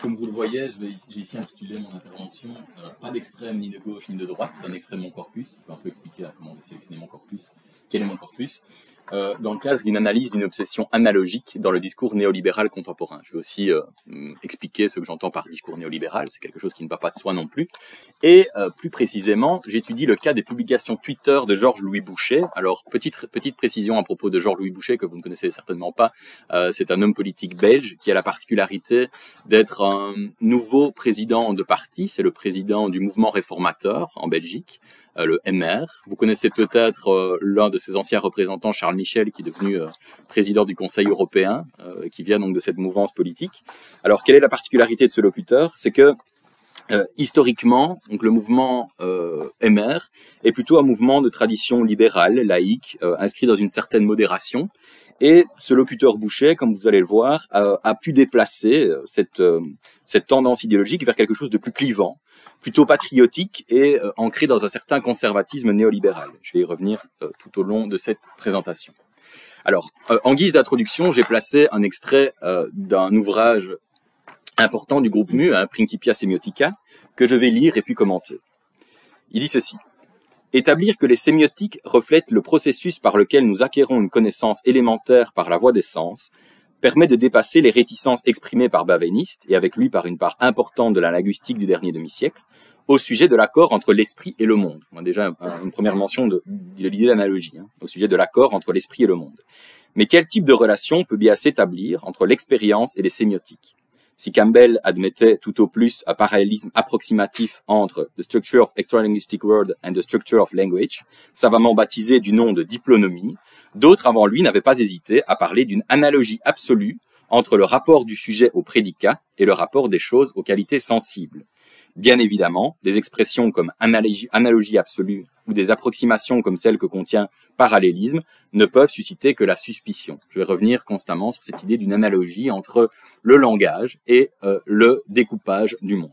comme vous le voyez, j'ai ici intitulé mon intervention euh, Pas d'extrême ni de gauche ni de droite, c'est un extrait de mon corpus. Je vais un peu expliquer comment j'ai sélectionné mon corpus. Quel est mon corpus euh, dans le cadre d'une analyse d'une obsession analogique dans le discours néolibéral contemporain. Je vais aussi euh, mm, expliquer ce que j'entends par discours néolibéral, c'est quelque chose qui ne va pas de soi non plus. Et euh, plus précisément, j'étudie le cas des publications Twitter de Georges-Louis Boucher. Alors, petite, petite précision à propos de Georges-Louis Boucher, que vous ne connaissez certainement pas, c'est un homme politique belge qui a la particularité d'être un nouveau président de parti, c'est le président du mouvement réformateur en Belgique. Euh, le MR. Vous connaissez peut-être euh, l'un de ses anciens représentants, Charles Michel, qui est devenu euh, président du Conseil européen, qui vient donc de cette mouvance politique. Alors, quelle est la particularité de ce locuteur? C'est que historiquement, donc le mouvement MR est plutôt un mouvement de tradition libérale, laïque, inscrit dans une certaine modération. Et ce locuteur Boucher, comme vous allez le voir, a, pu déplacer cette, cette tendance idéologique vers quelque chose de plus clivant, plutôt patriotique et euh, ancré dans un certain conservatisme néolibéral. Je vais y revenir euh, tout au long de cette présentation. Alors, euh, en guise d'introduction, j'ai placé un extrait d'un ouvrage important du groupe MU, hein, Principia Semiotica, que je vais lire et puis commenter. Il dit ceci. Établir que les sémiotiques reflètent le processus par lequel nous acquérons une connaissance élémentaire par la voie des sens permet de dépasser les réticences exprimées par Baveniste, et avec lui par une part importante de la linguistique du dernier demi-siècle, au sujet de l'accord entre l'esprit et le monde. Déjà une première mention de, l'idée d'analogie, hein, au sujet de l'accord entre l'esprit et le monde. Mais quel type de relation peut bien s'établir entre l'expérience et les sémiotiques? Si Campbell admettait tout au plus un parallélisme approximatif entre the structure of extralinguistic world and the structure of language, savamment baptisé du nom de diplonomie, d'autres avant lui n'avaient pas hésité à parler d'une analogie absolue entre le rapport du sujet au prédicat et le rapport des choses aux qualités sensibles. Bien évidemment, des expressions comme analogie, absolue ou des approximations comme celles que contient parallélisme ne peuvent susciter que la suspicion. Je vais revenir constamment sur cette idée d'une analogie entre le langage et euh, le découpage du monde.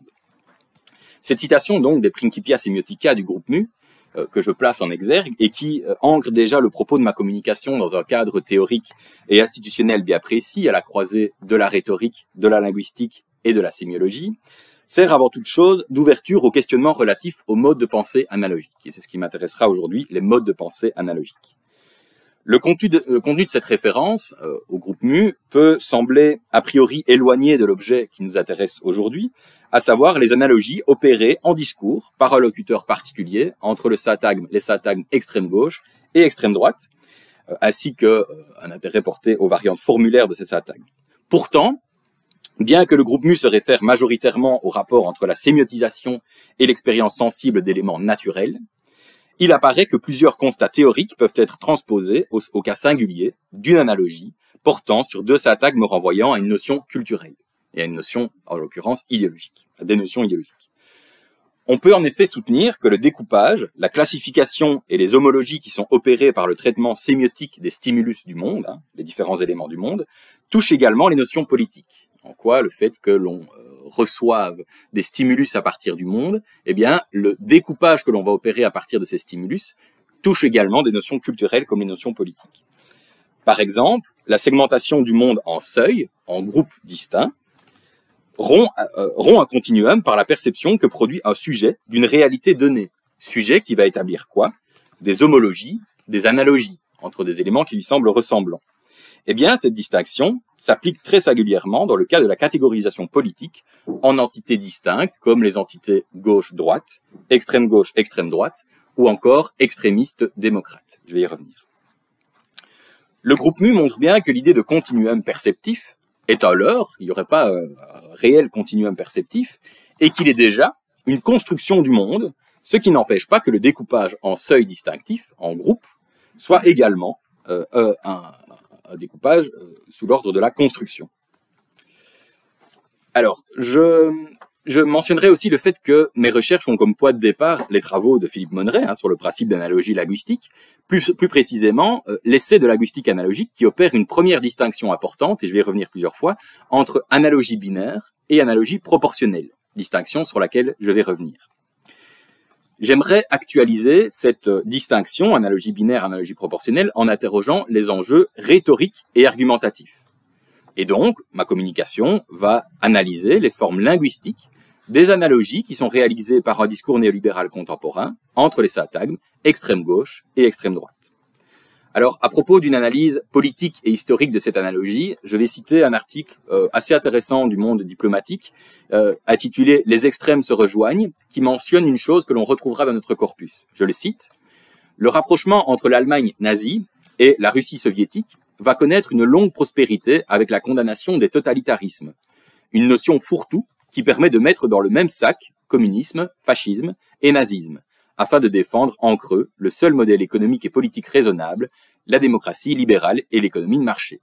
Cette citation donc des Principia Semiotica du groupe MU, euh, que je place en exergue et qui euh, ancre déjà le propos de ma communication dans un cadre théorique et institutionnel bien précis à la croisée de la rhétorique, de la linguistique et de la sémiologie, sert avant toute chose d'ouverture au questionnement relatif aux modes de pensée analogiques. Et c'est ce qui m'intéressera aujourd'hui, les modes de pensée analogiques. Le contenu de, de cette référence euh, au groupe MU peut sembler a priori éloigné de l'objet qui nous intéresse aujourd'hui, à savoir les analogies opérées en discours par un locuteur particulier entre le satagme, les satagmes extrême gauche et extrême droite, euh, ainsi qu'un euh, intérêt porté aux variantes formulaires de ces satagmes. Pourtant, Bien que le groupe MU se réfère majoritairement au rapport entre la sémiotisation et l'expérience sensible d'éléments naturels, il apparaît que plusieurs constats théoriques peuvent être transposés au, cas singulier d'une analogie portant sur deux syntagmes renvoyant à une notion culturelle et à une notion, en l'occurrence, idéologique, à des notions idéologiques. On peut en effet soutenir que le découpage, la classification et les homologies qui sont opérées par le traitement sémiotique des stimulus du monde, hein, les différents éléments du monde, touchent également les notions politiques en quoi le fait que l'on euh, reçoive des stimulus à partir du monde, eh bien, le découpage que l'on va opérer à partir de ces stimulus touche également des notions culturelles comme les notions politiques. Par exemple, la segmentation du monde en seuils, en groupes distincts, rompt, euh, rompt un continuum par la perception que produit un sujet d'une réalité donnée. Sujet qui va établir quoi? Des homologies, des analogies entre des éléments qui lui semblent ressemblants. Eh bien, cette distinction s'applique très singulièrement dans le cas de la catégorisation politique en entités distinctes comme les entités gauche-droite, extrême-gauche, extrême-droite, ou encore extrémiste-démocrate. Je vais y revenir. Le groupe MU montre bien que l'idée de continuum perceptif est à l'heure, il n'y aurait pas un réel continuum perceptif, et qu'il est déjà une construction du monde, ce qui n'empêche pas que le découpage en seuil distinctif, en groupe, soit également euh, euh, un, découpage euh, sous l'ordre de la construction. Alors, je, mentionnerai aussi le fait que mes recherches ont comme poids de départ les travaux de Philippe Monneret hein, sur le principe d'analogie linguistique, plus, plus précisément euh, l'essai de linguistique analogique qui opère une première distinction importante, et je vais y revenir plusieurs fois, entre analogie binaire et analogie proportionnelle, distinction sur laquelle je vais revenir. J'aimerais actualiser cette euh, distinction, analogie binaire, analogie proportionnelle, en interrogeant les enjeux rhétoriques et argumentatifs. Et donc, ma communication va analyser les formes linguistiques des analogies qui sont réalisées par un discours néolibéral contemporain entre les syntagmes extrême gauche et extrême droite. Alors, à propos d'une analyse politique et historique de cette analogie, je vais citer un article euh, assez intéressant du monde diplomatique, euh, intitulé Les extrêmes se rejoignent, qui mentionne une chose que l'on retrouvera dans notre corpus. Je le cite. Le rapprochement entre l'Allemagne nazie et la Russie soviétique va connaître une longue prospérité avec la condamnation des totalitarismes, une notion fourre-tout qui permet de mettre dans le même sac communisme, fascisme et nazisme, afin de défendre en creux le seul modèle économique et politique raisonnable, la démocratie libérale et l'économie de marché.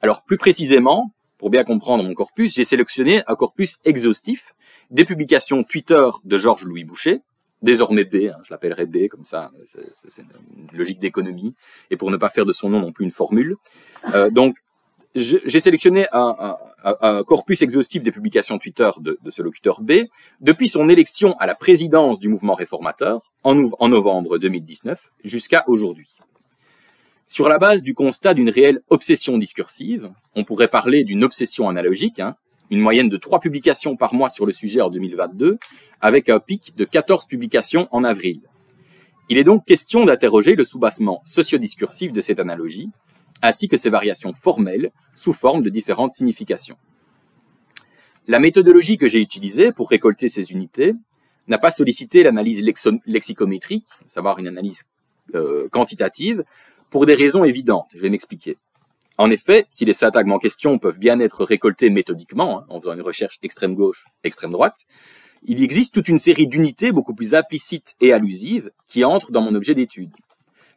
Alors plus précisément, pour bien comprendre mon corpus, j'ai sélectionné un corpus exhaustif des publications Twitter de Georges-Louis Boucher, désormais B, hein, je l'appellerai B comme ça, c'est une logique d'économie, et pour ne pas faire de son nom non plus une formule. Euh, donc j'ai sélectionné un, corpus exhaustif des publications Twitter de, ce locuteur B depuis son élection à la présidence du mouvement réformateur en, novembre 2019 jusqu'à aujourd'hui. Sur la base du constat d'une réelle obsession discursive, on pourrait parler d'une obsession analogique, hein, une moyenne de trois publications par mois sur le sujet en 2022, avec un pic de 14 publications en avril. Il est donc question d'interroger le soubassement sociodiscursif de cette analogie, ainsi que ses variations formelles sous forme de différentes significations. La méthodologie que j'ai utilisée pour récolter ces unités n'a pas sollicité l'analyse lexicométrique, à savoir une analyse euh, quantitative, pour des raisons évidentes. Je vais m'expliquer. En effet, si les syntagmes en question peuvent bien être récoltés méthodiquement, hein, en faisant une recherche extrême gauche, extrême droite, il existe toute une série d'unités beaucoup plus implicites et allusives qui entrent dans mon objet d'étude.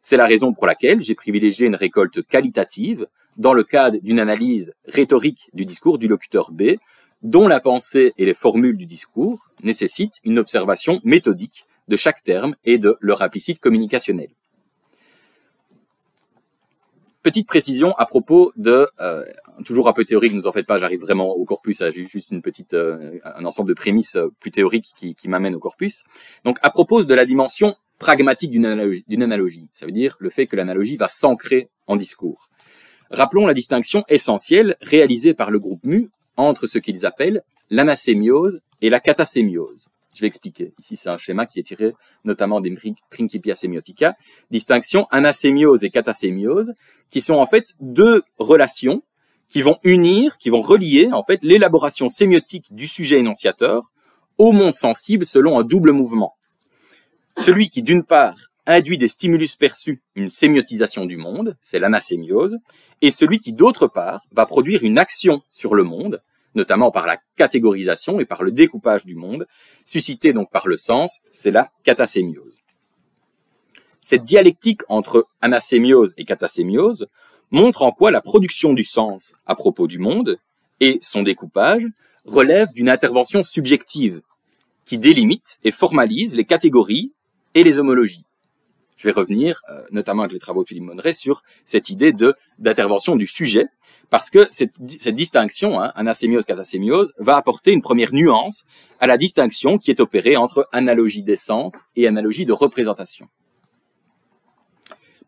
C'est la raison pour laquelle j'ai privilégié une récolte qualitative dans le cadre d'une analyse rhétorique du discours du locuteur B, dont la pensée et les formules du discours nécessitent une observation méthodique de chaque terme et de leur implicite communicationnel. Petite précision à propos de, euh, toujours un peu théorique, ne vous en faites pas, j'arrive vraiment au corpus, j'ai juste une petite, euh, un ensemble de prémices euh, plus théoriques qui, qui m'amènent au corpus. Donc à propos de la dimension pragmatique d'une analogie. Ça veut dire le fait que l'analogie va s'ancrer en discours. Rappelons la distinction essentielle réalisée par le groupe MU entre ce qu'ils appellent l'anasémiose et la catasémiose. Je vais expliquer. Ici, c'est un schéma qui est tiré notamment des Principia Semiotica. Distinction anasémiose et catasémiose, qui sont en fait deux relations qui vont unir, qui vont relier en fait l'élaboration sémiotique du sujet énonciateur au monde sensible selon un double mouvement. Celui qui, d'une part, induit des stimulus perçus, une sémiotisation du monde, c'est l'anasémiose, et celui qui, d'autre part, va produire une action sur le monde, notamment par la catégorisation et par le découpage du monde, suscité donc par le sens, c'est la catasémiose. Cette dialectique entre anasémiose et catasémiose montre en quoi la production du sens à propos du monde et son découpage relève d'une intervention subjective qui délimite et formalise les catégories et les homologies. Je vais revenir, euh, notamment avec les travaux de Philippe Monneret, sur cette idée d'intervention du sujet, parce que cette, cette distinction, hein, anasémiose, catasémiose, va apporter une première nuance à la distinction qui est opérée entre analogie d'essence et analogie de représentation.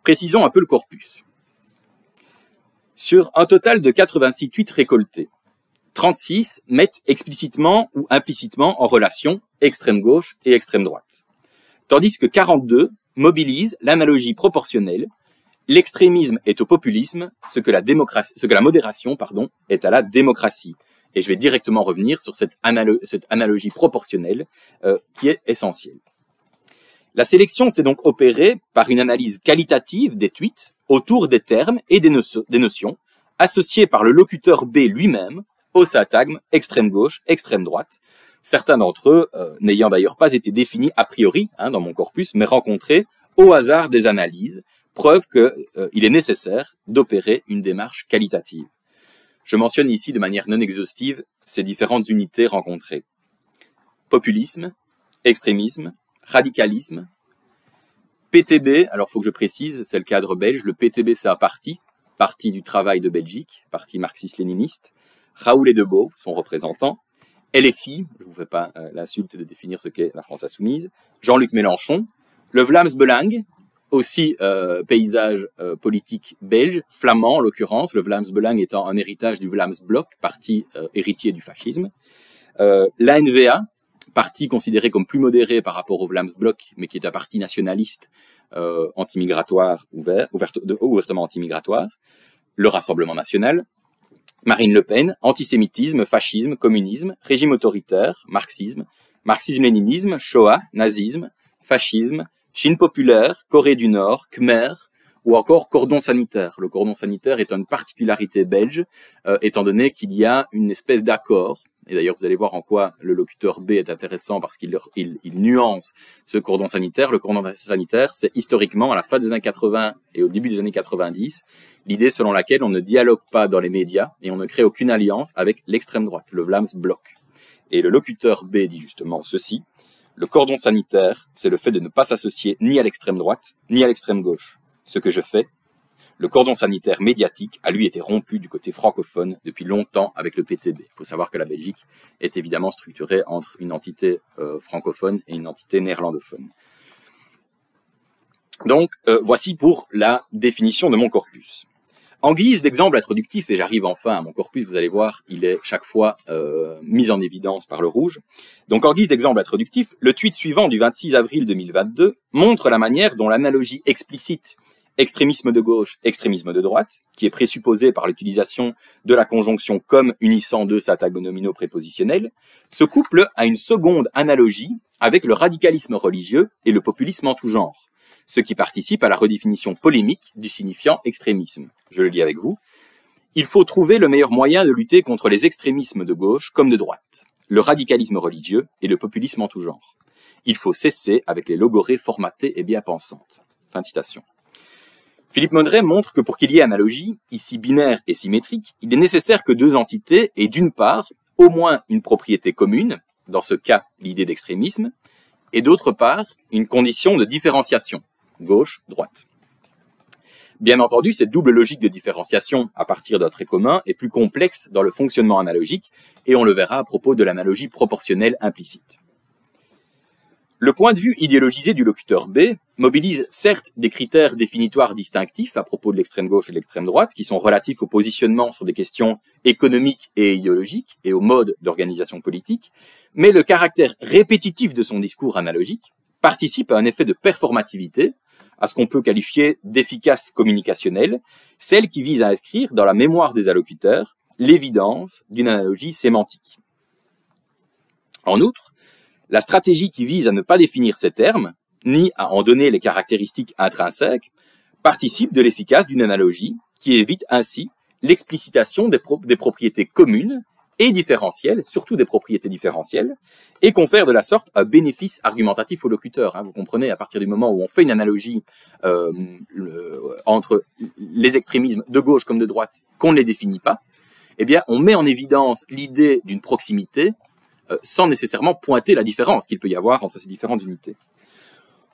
Précisons un peu le corpus. Sur un total de 86 tweets récoltés, 36 mettent explicitement ou implicitement en relation extrême gauche et extrême droite tandis que 42 mobilise l'analogie proportionnelle. L'extrémisme est au populisme, ce que la, modération est à la démocratie. Et je vais directement revenir sur cette, analogie proportionnelle euh, qui est essentielle. La sélection s'est donc opérée par une analyse qualitative des tweets autour des termes et des, notions associés par le locuteur B lui-même au syntagme extrême gauche, extrême droite, certains d'entre eux euh, n'ayant d'ailleurs pas été définis a priori hein, dans mon corpus, mais rencontrés au hasard des analyses, preuve qu'il euh, est nécessaire d'opérer une démarche qualitative. Je mentionne ici de manière non exhaustive ces différentes unités rencontrées. Populisme, extrémisme, radicalisme, PTB, alors faut que je précise, c'est le cadre belge, le PTB c'est un parti, parti du travail de Belgique, parti marxiste-léniniste, Raoul et Debeau, son représentant, LFI, je ne vous fais pas euh, l'insulte de définir ce qu'est la France insoumise, Jean-Luc Mélenchon, le Vlaams Belang, aussi euh, paysage euh, politique belge, flamand en l'occurrence, le Vlaams Belang étant un héritage du Vlaams Blok, parti héritier du fascisme. L'ANVA, parti considéré comme plus modéré par rapport au Vlaams Blok, mais qui est un parti nationaliste anti-migratoire ouvert, ouvertement anti-migratoire. Le Rassemblement national, Marine Le Pen, antisémitisme, fascisme, communisme, régime autoritaire, marxisme, marxisme-léninisme, Shoah, nazisme, fascisme, Chine populaire, Corée du Nord, Khmer, ou encore cordon sanitaire. Le cordon sanitaire est une particularité belge, euh, étant donné qu'il y a une espèce d'accord, et d'ailleurs vous allez voir en quoi le locuteur B est intéressant parce qu'il il, nuance ce cordon sanitaire. Le cordon sanitaire, c'est historiquement à la fin des années 80 et au début des années 90, l'idée selon laquelle on ne dialogue pas dans les médias et on ne crée aucune alliance avec l'extrême droite, le Vlaams Bloc. Et le locuteur B dit justement ceci, le cordon sanitaire, c'est le fait de ne pas s'associer ni à l'extrême droite, ni à l'extrême gauche. Ce que je fais, le cordon sanitaire médiatique a lui été rompu du côté francophone depuis longtemps avec le PTB. Il faut savoir que la Belgique est évidemment structurée entre une entité euh, francophone et une entité néerlandophone. Donc, euh, voici pour la définition de mon corpus. En guise d'exemple introductif, et j'arrive enfin à mon corpus, vous allez voir, il est chaque fois euh, mis en évidence par le rouge. Donc en guise d'exemple introductif, le tweet suivant du 26 avril 2022 montre la manière dont l'analogie explicite extrémisme de gauche, extrémisme de droite, qui est présupposée par l'utilisation de la conjonction comme unissant deux satagonomino prépositionnels, se couple à une seconde analogie avec le radicalisme religieux et le populisme en tout genre ce qui participe à la redéfinition polémique du signifiant extrémisme. Je le lis avec vous. Il faut trouver le meilleur moyen de lutter contre les extrémismes de gauche comme de droite, le radicalisme religieux et le populisme en tout genre. Il faut cesser avec les logorées formatées et bien pensantes. Fin de citation. Philippe Mondret montre que pour qu'il y ait analogie, ici binaire et symétrique, il est nécessaire que deux entités aient d'une part au moins une propriété commune, dans ce cas l'idée d'extrémisme, et d'autre part une condition de différenciation, gauche, droite. Bien entendu, cette double logique de différenciation à partir d'un trait commun est plus complexe dans le fonctionnement analogique, et on le verra à propos de l'analogie proportionnelle implicite. Le point de vue idéologisé du locuteur B mobilise certes des critères définitoires distinctifs à propos de l'extrême gauche et de l'extrême droite, qui sont relatifs au positionnement sur des questions économiques et idéologiques et au mode d'organisation politique, mais le caractère répétitif de son discours analogique participe à un effet de performativité à ce qu'on peut qualifier d'efficace communicationnelle, celle qui vise à inscrire dans la mémoire des allocuteurs l'évidence d'une analogie sémantique. En outre, la stratégie qui vise à ne pas définir ces termes, ni à en donner les caractéristiques intrinsèques, participe de l'efficace d'une analogie qui évite ainsi l'explicitation des, propriétés communes et différentielles, surtout des propriétés différentielles, et confère de la sorte un bénéfice argumentatif au locuteur. Hein. Vous comprenez, à partir du moment où on fait une analogie euh, entre les extrémismes de gauche comme de droite, qu'on ne les définit pas, eh bien, on met en évidence l'idée d'une proximité sans nécessairement pointer la différence qu'il peut y avoir entre ces différentes unités.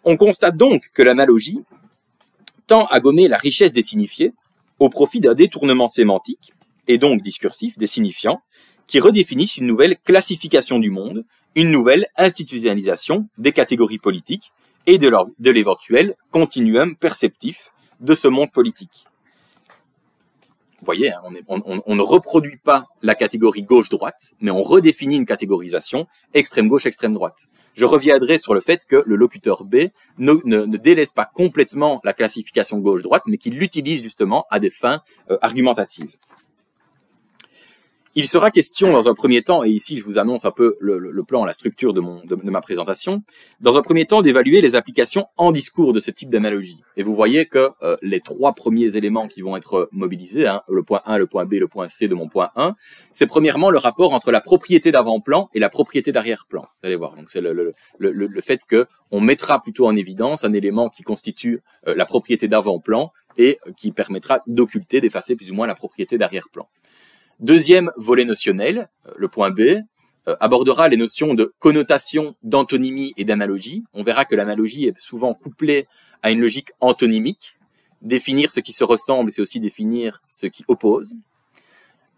On constate donc que l'analogie tend à gommer la richesse des signifiés au profit d'un détournement sémantique et donc discursif des signifiants qui redéfinissent une nouvelle classification du monde, une nouvelle institutionnalisation des catégories politiques et de, de l'éventuel continuum perceptif de ce monde politique. Vous voyez, hein, on, ne reproduit pas la catégorie gauche-droite, mais on redéfinit une catégorisation extrême-gauche, extrême-droite. Je reviendrai sur le fait que le locuteur B ne, délaisse pas complètement la classification gauche-droite, mais qu'il l'utilise justement à des fins euh, argumentatives. Il sera question dans un premier temps, et ici je vous annonce un peu le, plan, la structure de, ma présentation, dans un premier temps d'évaluer les applications en discours de ce type d'analogie. Et vous voyez que euh, les trois premiers éléments qui vont être mobilisés, hein, le point 1, le point B, le point C de mon point 1, c'est premièrement le rapport entre la propriété d'avant-plan et la propriété d'arrière-plan. Vous allez voir, donc c'est le, fait que on mettra plutôt en évidence un élément qui constitue euh, la propriété d'avant-plan et qui permettra d'occulter, d'effacer plus ou moins la propriété d'arrière-plan. Deuxième volet notionnel, euh, le point B, euh, abordera les notions de connotation, d'antonymie et d'analogie. On verra que l'analogie est souvent couplée à une logique antonymique. Définir ce qui se ressemble, c'est aussi définir ce qui oppose.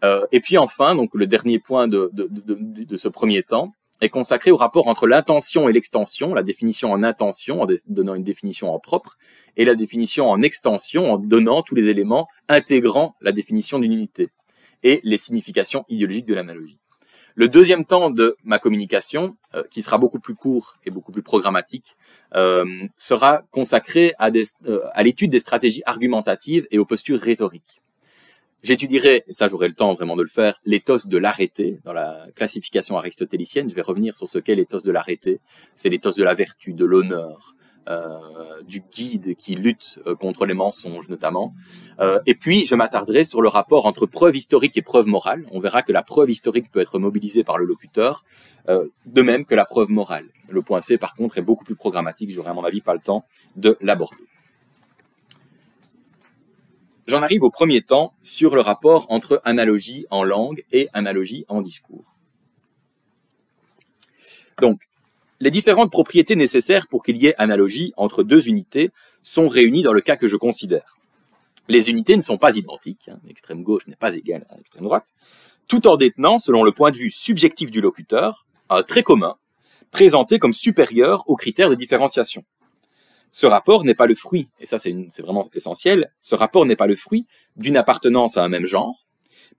Euh, et puis enfin, donc le dernier point de, de, ce premier temps est consacré au rapport entre l'intention et l'extension, la définition en intention, en donnant une définition en propre, et la définition en extension en donnant tous les éléments intégrant la définition d'une unité et les significations idéologiques de l'analogie. Le deuxième temps de ma communication, euh, qui sera beaucoup plus court et beaucoup plus programmatique, euh, sera consacré à, euh, à l'étude des stratégies argumentatives et aux postures rhétoriques. J'étudierai, et ça j'aurai le temps vraiment de le faire, l'éthos de l'arrêté dans la classification aristotélicienne. Je vais revenir sur ce qu'est l'éthos de l'arrêté. C'est l'éthos de la vertu, de l'honneur, du guide qui lutte euh, contre les mensonges notamment. Euh, et puis je m'attarderai sur le rapport entre preuve historique et preuve morale. On verra que la preuve historique peut être mobilisée par le locuteur, de même que la preuve morale. Le point C par contre est beaucoup plus programmatique. J'aurai à mon avis pas le temps de l'aborder. J'en arrive au premier temps sur le rapport entre analogie en langue et analogie en discours. Donc, les différentes propriétés nécessaires pour qu'il y ait analogie entre deux unités sont réunies dans le cas que je considère. Les unités ne sont pas identiques, hein, l'extrême gauche n'est pas égale à l'extrême droite, tout en détenant, selon le point de vue subjectif du locuteur, un trait commun, présenté comme supérieur aux critères de différenciation. Ce rapport n'est pas le fruit, et ça c'est vraiment essentiel, ce rapport n'est pas le fruit d'une appartenance à un même genre,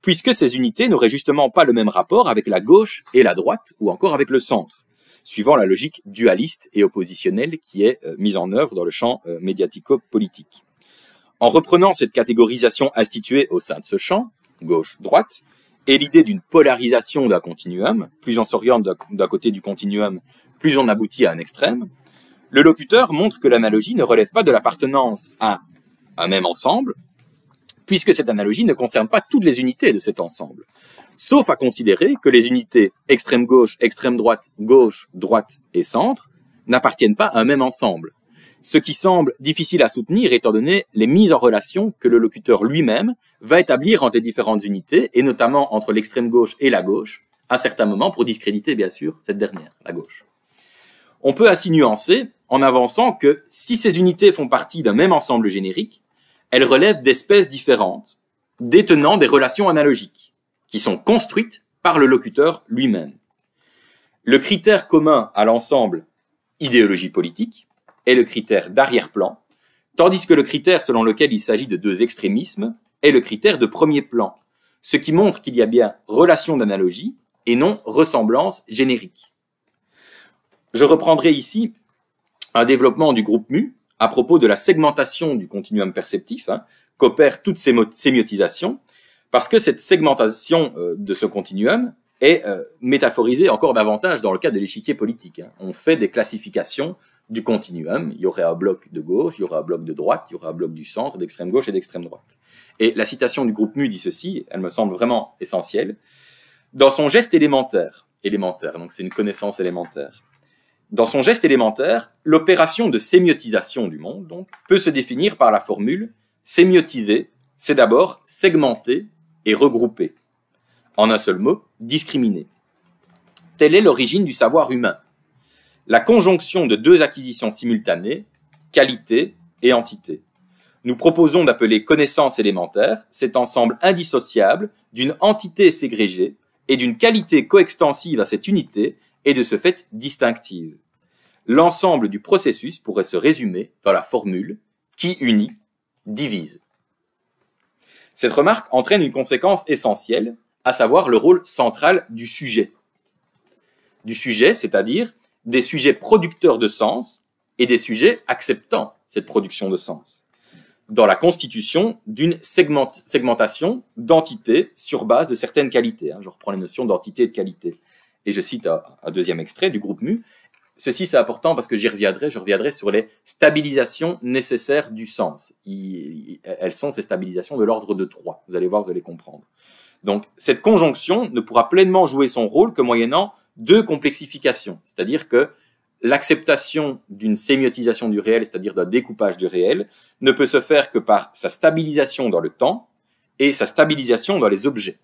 puisque ces unités n'auraient justement pas le même rapport avec la gauche et la droite, ou encore avec le centre, suivant la logique dualiste et oppositionnelle qui est euh, mise en œuvre dans le champ euh, médiatico-politique. En reprenant cette catégorisation instituée au sein de ce champ, gauche-droite, et l'idée d'une polarisation d'un continuum, plus on s'oriente d'un côté du continuum, plus on aboutit à un extrême, le locuteur montre que l'analogie ne relève pas de l'appartenance à un même ensemble, puisque cette analogie ne concerne pas toutes les unités de cet ensemble, sauf à considérer que les unités extrême gauche, extrême droite, gauche, droite et centre n'appartiennent pas à un même ensemble, ce qui semble difficile à soutenir étant donné les mises en relation que le locuteur lui-même va établir entre les différentes unités, et notamment entre l'extrême gauche et la gauche, à certains moments pour discréditer bien sûr cette dernière, la gauche. On peut ainsi nuancer en avançant que si ces unités font partie d'un même ensemble générique, elles relèvent d'espèces différentes, détenant des relations analogiques, qui sont construites par le locuteur lui-même. Le critère commun à l'ensemble idéologie politique est le critère d'arrière-plan, tandis que le critère selon lequel il s'agit de deux extrémismes est le critère de premier plan, ce qui montre qu'il y a bien relation d'analogie et non ressemblance générique. Je reprendrai ici un développement du groupe MU à propos de la segmentation du continuum perceptif hein, qu'opèrent toutes ces sémiotisations, parce que cette segmentation euh, de ce continuum est euh, métaphorisée encore davantage dans le cas de l'échiquier politique. Hein. On fait des classifications du continuum. Il y aurait un bloc de gauche, il y aurait un bloc de droite, il y aurait un bloc du centre, d'extrême gauche et d'extrême droite. Et la citation du groupe MU dit ceci, elle me semble vraiment essentielle. Dans son geste élémentaire, élémentaire, donc c'est une connaissance élémentaire, dans son geste élémentaire, l'opération de sémiotisation du monde donc, peut se définir par la formule sémiotiser, c'est d'abord segmenter et regrouper. En un seul mot, discriminer. Telle est l'origine du savoir humain. La conjonction de deux acquisitions simultanées, qualité et entité. Nous proposons d'appeler connaissance élémentaire cet ensemble indissociable d'une entité ségrégée et d'une qualité coextensive à cette unité et de ce fait distinctive. L'ensemble du processus pourrait se résumer dans la formule qui unit, divise. Cette remarque entraîne une conséquence essentielle, à savoir le rôle central du sujet. Du sujet, c'est-à-dire des sujets producteurs de sens et des sujets acceptant cette production de sens, dans la constitution d'une segmentation d'entités sur base de certaines qualités. Hein. Je reprends les notions d'entité et de qualité. Et je cite un, deuxième extrait du groupe MU. Ceci, c'est important parce que j'y reviendrai. Je reviendrai sur les stabilisations nécessaires du sens. elles sont ces stabilisations de l'ordre de 3. Vous allez voir, vous allez comprendre. Donc, cette conjonction ne pourra pleinement jouer son rôle que moyennant deux complexifications. C'est-à-dire que l'acceptation d'une sémiotisation du réel, c'est-à-dire d'un découpage du réel, ne peut se faire que par sa stabilisation dans le temps et sa stabilisation dans les objets.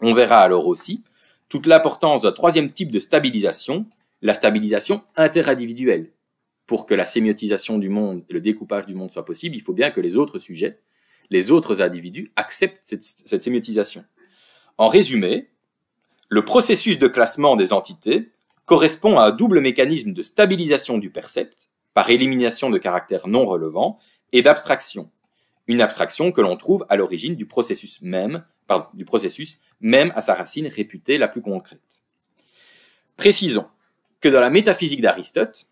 On verra alors aussi toute l'importance d'un troisième type de stabilisation, la stabilisation interindividuelle. Pour que la sémiotisation du monde et le découpage du monde soient possibles, il faut bien que les autres sujets, les autres individus acceptent cette, sémiotisation. En résumé, le processus de classement des entités correspond à un double mécanisme de stabilisation du percept, par élimination de caractères non relevants, et d'abstraction, une abstraction que l'on trouve à l'origine du processus même, du processus même à sa racine réputée la plus concrète. Précisons que dans la métaphysique d'Aristote,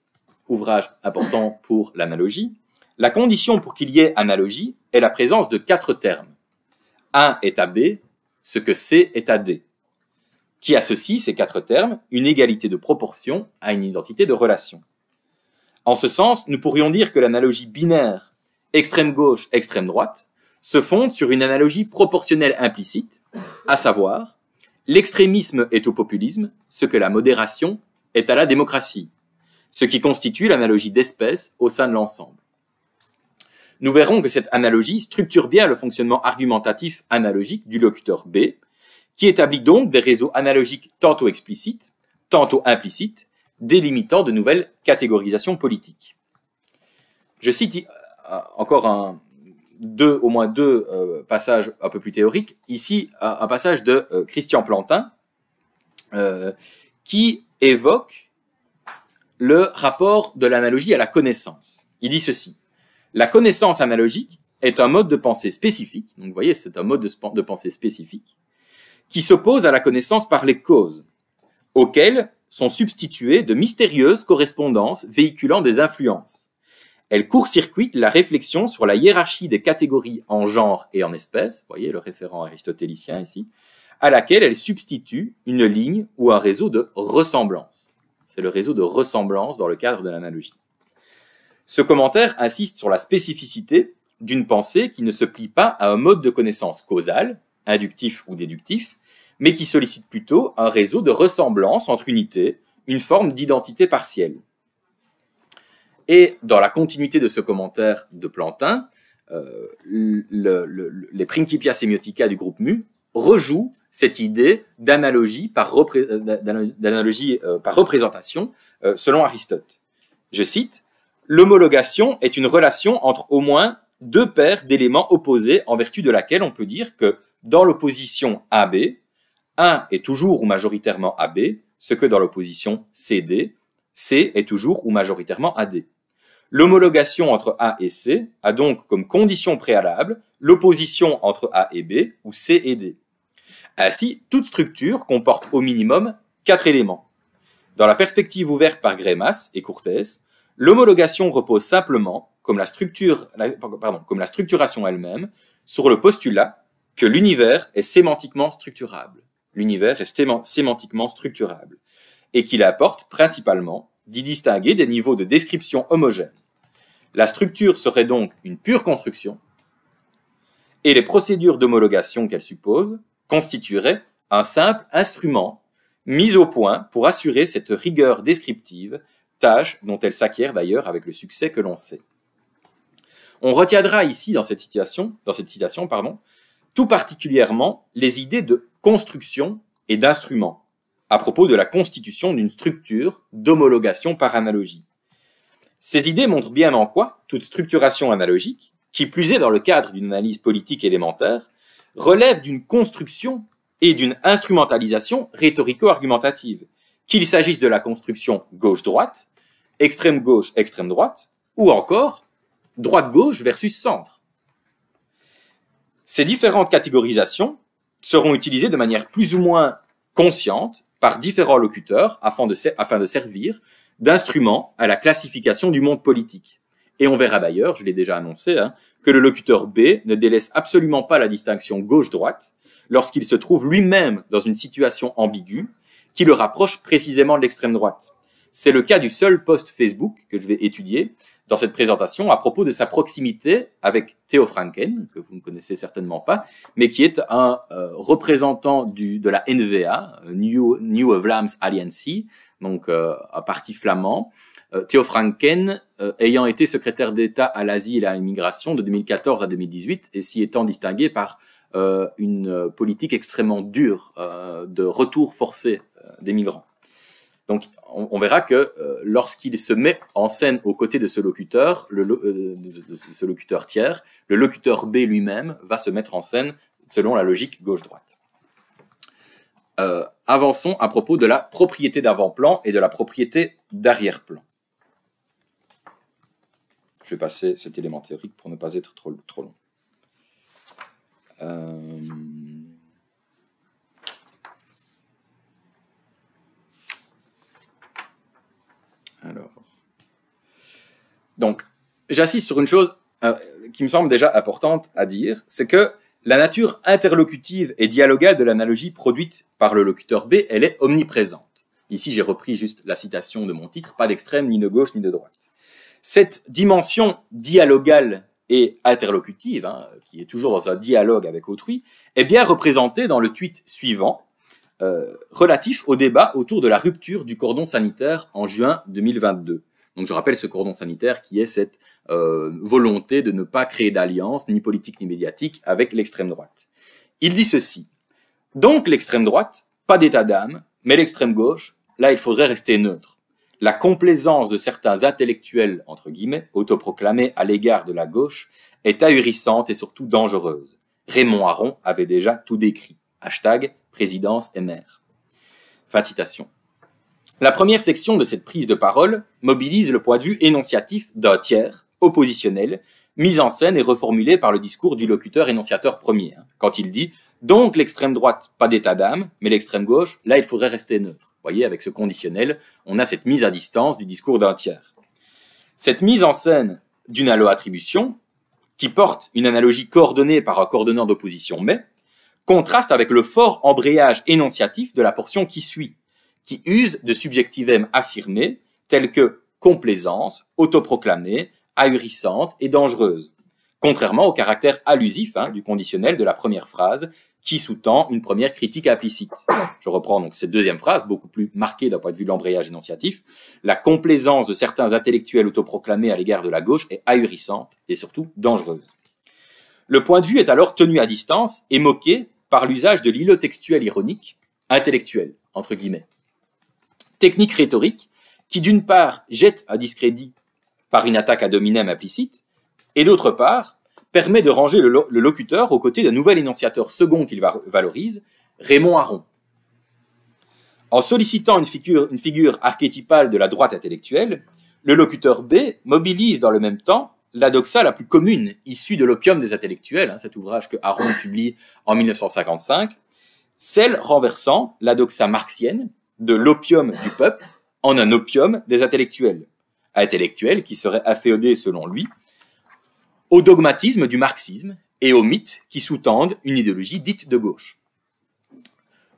ouvrage important pour l'analogie, la condition pour qu'il y ait analogie est la présence de quatre termes. A est à B, ce que C est à D, qui associe ces quatre termes une égalité de proportion à une identité de relation. En ce sens, nous pourrions dire que l'analogie binaire extrême gauche, extrême droite se fonde sur une analogie proportionnelle implicite, à savoir l'extrémisme est au populisme ce que la modération est à la démocratie, ce qui constitue l'analogie d'espèce au sein de l'ensemble. Nous verrons que cette analogie structure bien le fonctionnement argumentatif analogique du locuteur B, qui établit donc des réseaux analogiques tantôt explicites, tantôt implicites, délimitant de nouvelles catégorisations politiques. Je cite euh, encore deux, au moins deux euh, passages un peu plus théoriques. Ici, un, passage de euh, Christian Plantin qui évoque le rapport de l'analogie à la connaissance. Il dit ceci. La connaissance analogique est un mode de pensée spécifique, donc vous voyez, c'est un mode de, pensée spécifique, qui s'oppose à la connaissance par les causes, auxquelles sont substituées de mystérieuses correspondances véhiculant des influences. Elle court-circuite la réflexion sur la hiérarchie des catégories en genre et en espèces, vous voyez le référent aristotélicien ici, à laquelle elle substitue une ligne ou un réseau de ressemblance. C'est le réseau de ressemblance dans le cadre de l'analogie. Ce commentaire insiste sur la spécificité d'une pensée qui ne se plie pas à un mode de connaissance causal, inductif ou déductif, mais qui sollicite plutôt un réseau de ressemblance entre unités, une forme d'identité partielle. Et dans la continuité de ce commentaire de Plantin, euh, les Principia Semiotica du groupe Mu rejouent cette idée d'analogie par, euh, par, représentation euh, selon Aristote. Je cite, L'homologation est une relation entre au moins deux paires d'éléments opposés en vertu de laquelle on peut dire que dans l'opposition AB, 1 est toujours ou majoritairement AB, ce que dans l'opposition CD, C est toujours ou majoritairement AD. L'homologation entre A et C a donc comme condition préalable l'opposition entre A et B ou C et D. Ainsi, toute structure comporte au minimum quatre éléments. Dans la perspective ouverte par Grémas et Courtès, l'homologation repose simplement, comme la, structure, pardon, comme la structuration elle-même, sur le postulat que l'univers est sémantiquement structurable. L'univers est sémantiquement structurable et qu'il apporte principalement d'y distinguer des niveaux de description homogènes. La structure serait donc une pure construction, et les procédures d'homologation qu'elle suppose constitueraient un simple instrument mis au point pour assurer cette rigueur descriptive, tâche dont elle s'acquiert d'ailleurs avec le succès que l'on sait. On retiendra ici dans cette citation, dans cette citation pardon, tout particulièrement les idées de construction et d'instrument, à propos de la constitution d'une structure d'homologation par analogie. Ces idées montrent bien en quoi toute structuration analogique, qui plus est dans le cadre d'une analyse politique élémentaire, relève d'une construction et d'une instrumentalisation rhétorico-argumentative, qu'il s'agisse de la construction gauche-droite, extrême-gauche, extrême-droite, ou encore droite-gauche versus centre. Ces différentes catégorisations seront utilisées de manière plus ou moins consciente par différents locuteurs afin de, servir d'instrument à la classification du monde politique. Et on verra d'ailleurs, je l'ai déjà annoncé, hein, que le locuteur B ne délaisse absolument pas la distinction gauche-droite lorsqu'il se trouve lui-même dans une situation ambiguë qui le rapproche précisément de l'extrême droite. C'est le cas du seul post Facebook que je vais étudier dans cette présentation à propos de sa proximité avec Theo Franken, que vous ne connaissez certainement pas, mais qui est un euh, représentant de la NVA, New, New Vlaams Alliance, donc euh, un parti flamand. Euh, Theo Franken ayant été secrétaire d'État à l'Asie et à l'immigration de 2014 à 2018 et s'y étant distingué par une politique extrêmement dure de retour forcé des migrants. Donc, on, verra que euh, lorsqu'il se met en scène aux côtés de ce locuteur, le, euh, ce locuteur tiers, le locuteur B lui-même va se mettre en scène selon la logique gauche-droite. Euh, avançons à propos de la propriété d'avant-plan et de la propriété d'arrière-plan. Je vais passer cet élément théorique pour ne pas être trop, long. Euh, alors. Donc, j'assiste sur une chose euh, qui me semble déjà importante à dire, c'est que la nature interlocutive et dialogale de l'analogie produite par le locuteur B, elle est omniprésente. Ici, j'ai repris juste la citation de mon titre, pas d'extrême, ni de gauche, ni de droite. Cette dimension dialogale et interlocutive, hein, qui est toujours dans un dialogue avec autrui, est bien représentée dans le tweet suivant, euh, relatif au débat autour de la rupture du cordon sanitaire en juin 2022. Donc je rappelle ce cordon sanitaire qui est cette euh, volonté de ne pas créer d'alliance, ni politique ni médiatique, avec l'extrême droite. Il dit ceci. Donc l'extrême droite, pas d'état d'âme, mais l'extrême gauche, là il faudrait rester neutre. La complaisance de certains intellectuels, entre guillemets, autoproclamés à l'égard de la gauche, est ahurissante et surtout dangereuse. Raymond Aron avait déjà tout décrit. Hashtag présidence et maire. Fin de citation. La première section de cette prise de parole mobilise le point de vue énonciatif d'un tiers, oppositionnel, mis en scène et reformulé par le discours du locuteur énonciateur premier, hein, quand il dit donc l'extrême droite, pas d'état d'âme, mais l'extrême gauche, là il faudrait rester neutre. Voyez, avec ce conditionnel, on a cette mise à distance du discours d'un tiers. Cette mise en scène d'une allo-attribution, qui porte une analogie coordonnée par un coordonneur d'opposition mais, contraste avec le fort embrayage énonciatif de la portion qui suit, qui use de subjectivem affirmés tels que complaisance, autoproclamée, ahurissante et dangereuse, contrairement au caractère allusif hein, du conditionnel de la première phrase qui sous-tend une première critique implicite. Je reprends donc cette deuxième phrase, beaucoup plus marquée d'un point de vue de l'embrayage énonciatif. La complaisance de certains intellectuels autoproclamés à l'égard de la gauche est ahurissante et surtout dangereuse. Le point de vue est alors tenu à distance et moqué par l'usage de l'illotextuel ironique, intellectuel, entre guillemets technique rhétorique qui d'une part jette à discrédit par une attaque à dominem implicite, et d'autre part permet de ranger le, locuteur aux côtés d'un nouvel énonciateur second qu'il valorise, Raymond Aron. En sollicitant une figure, une figure archétypale de la droite intellectuelle, le locuteur B mobilise dans le même temps la doxa la plus commune issue de l'opium des intellectuels, hein, cet ouvrage que Aron publie en 1955, celle renversant la doxa marxienne, de l'opium du peuple en un opium des intellectuels. Intellectuels qui seraient afféodés, selon lui, au dogmatisme du marxisme et aux mythes qui sous-tendent une idéologie dite de gauche.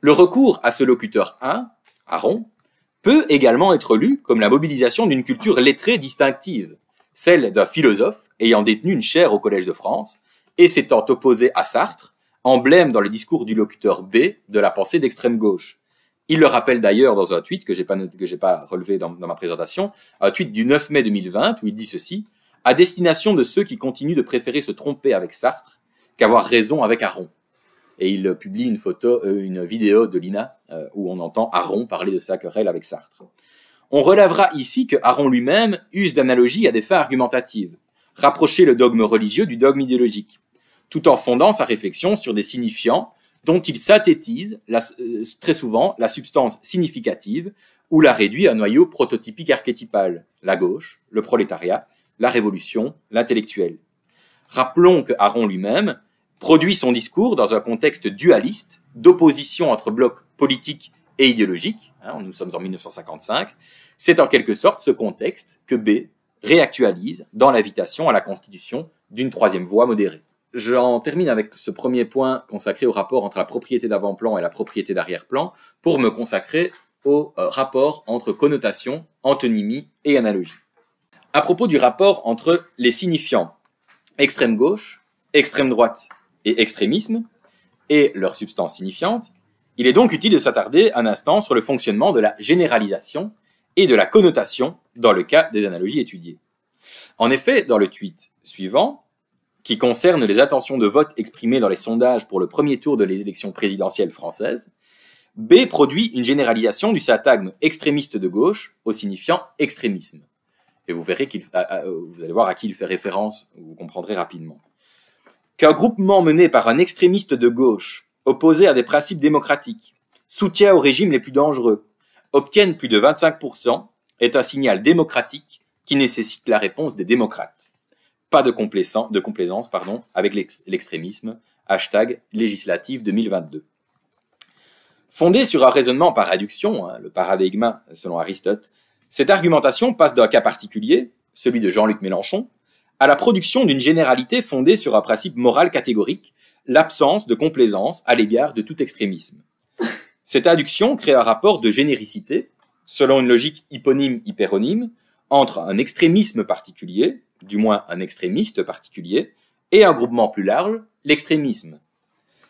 Le recours à ce locuteur 1, Aaron, peut également être lu comme la mobilisation d'une culture lettrée distinctive, celle d'un philosophe ayant détenu une chaire au Collège de France et s'étant opposé à Sartre, emblème dans le discours du locuteur B de la pensée d'extrême gauche, il le rappelle d'ailleurs dans un tweet que j'ai pas pas relevé dans, ma présentation, un tweet du 9 mai 2020 où il dit ceci à destination de ceux qui continuent de préférer se tromper avec Sartre qu'avoir raison avec Aron. Et il publie une photo, euh, vidéo de Lina euh, où on entend Aron parler de sa querelle avec Sartre. On relèvera ici que Aron lui-même use d'analogies à des fins argumentatives, rapprocher le dogme religieux du dogme idéologique, tout en fondant sa réflexion sur des signifiants dont il synthétise euh, très souvent la substance significative ou la réduit à un noyau prototypique archétypal, la gauche, le prolétariat, la révolution, l'intellectuel. Rappelons que Aaron lui-même produit son discours dans un contexte dualiste, d'opposition entre blocs politiques et idéologiques, hein, nous sommes en 1955, c'est en quelque sorte ce contexte que B réactualise dans l'invitation à la constitution d'une troisième voie modérée. J'en termine avec ce premier point consacré au rapport entre la propriété d'avant-plan et la propriété d'arrière-plan pour me consacrer au euh, rapport entre connotation, antonymie et analogie. À propos du rapport entre les signifiants extrême gauche, extrême droite et extrémisme et leur substance signifiante, il est donc utile de s'attarder un instant sur le fonctionnement de la généralisation et de la connotation dans le cas des analogies étudiées. En effet, dans le tweet suivant, qui concerne les intentions de vote exprimées dans les sondages pour le premier tour de l'élection présidentielle française, B produit une généralisation du syntagme extrémiste de gauche au signifiant extrémisme. Et vous verrez qu'il, vous allez voir à qui il fait référence, vous comprendrez rapidement. Qu'un groupement mené par un extrémiste de gauche, opposé à des principes démocratiques, soutien aux régimes les plus dangereux, obtienne plus de 25%, est un signal démocratique qui nécessite la réponse des démocrates. pas de complaisance, avec l'extrémisme. Hashtag législative 2022. Fondée sur un raisonnement par réduction, hein, le paradigme selon Aristote, cette argumentation passe d'un cas particulier, celui de Jean-Luc Mélenchon, à la production d'une généralité fondée sur un principe moral catégorique, l'absence de complaisance à l'égard de tout extrémisme. Cette adduction crée un rapport de généricité, selon une logique hyponyme-hyperonyme, entre un extrémisme particulier, du moins un extrémiste particulier, et un groupement plus large, l'extrémisme.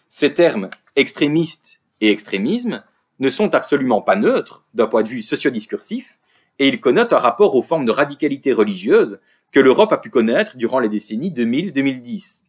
Ces termes extrémiste et extrémisme ne sont absolument pas neutres d'un point de vue sociodiscursif, et ils connotent un rapport aux formes de radicalité religieuse que l'Europe a pu connaître durant les décennies 2000-2010.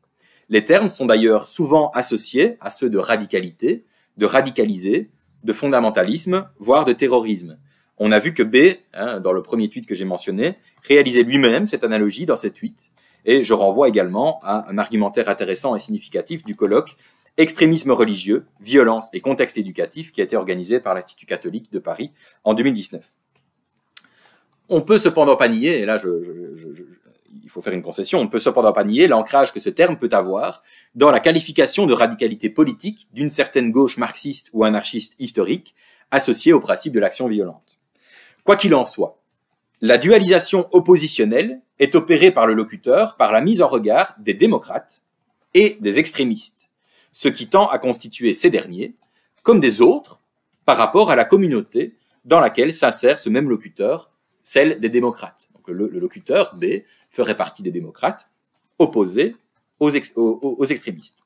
Les termes sont d'ailleurs souvent associés à ceux de radicalité, de radicaliser, de fondamentalisme, voire de terrorisme. On a vu que B, hein, dans le premier tweet que j'ai mentionné, réalisait lui-même cette analogie dans cette tweet, et je renvoie également à un argumentaire intéressant et significatif du colloque Extrémisme religieux, violence et contexte éducatif qui a été organisé par l'Institut catholique de Paris en 2019. On peut cependant pas nier, et là il faut faire une concession, on peut cependant pas nier l'ancrage que ce terme peut avoir dans la qualification de radicalité politique d'une certaine gauche marxiste ou anarchiste historique associée au principe de l'action violente. Quoi qu'il en soit, la dualisation oppositionnelle est opérée par le locuteur par la mise en regard des démocrates et des extrémistes, ce qui tend à constituer ces derniers comme des autres par rapport à la communauté dans laquelle s'insère ce même locuteur, celle des démocrates. Donc le, locuteur B ferait partie des démocrates opposés aux, aux extrémistes.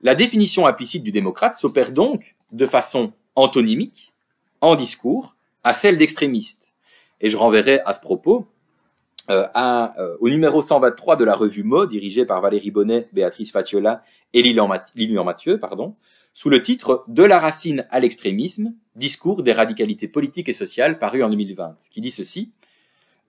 La définition implicite du démocrate s'opère donc de façon antonymique en discours à celle d'extrémiste et je renverrai à ce propos euh, euh, au numéro 123 de la revue Mo, dirigée par Valérie Bonnet, Béatrice Fatiola et Lilian Mathieu, pardon, sous le titre De la racine à l'extrémisme, discours des radicalités politiques et sociales, paru en 2020, qui dit ceci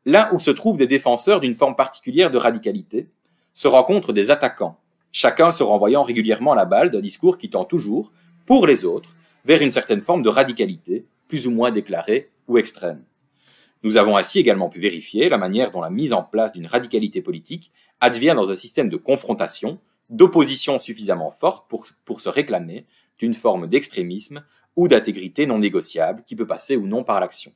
Là où se trouvent des défenseurs d'une forme particulière de radicalité, se rencontrent des attaquants, chacun se renvoyant régulièrement la balle d'un discours qui tend toujours, pour les autres, vers une certaine forme de radicalité, plus ou moins déclarée ou extrême. Nous avons ainsi également pu vérifier la manière dont la mise en place d'une radicalité politique advient dans un système de confrontation, d'opposition suffisamment forte pour, se réclamer d'une forme d'extrémisme ou d'intégrité non négociable qui peut passer ou non par l'action.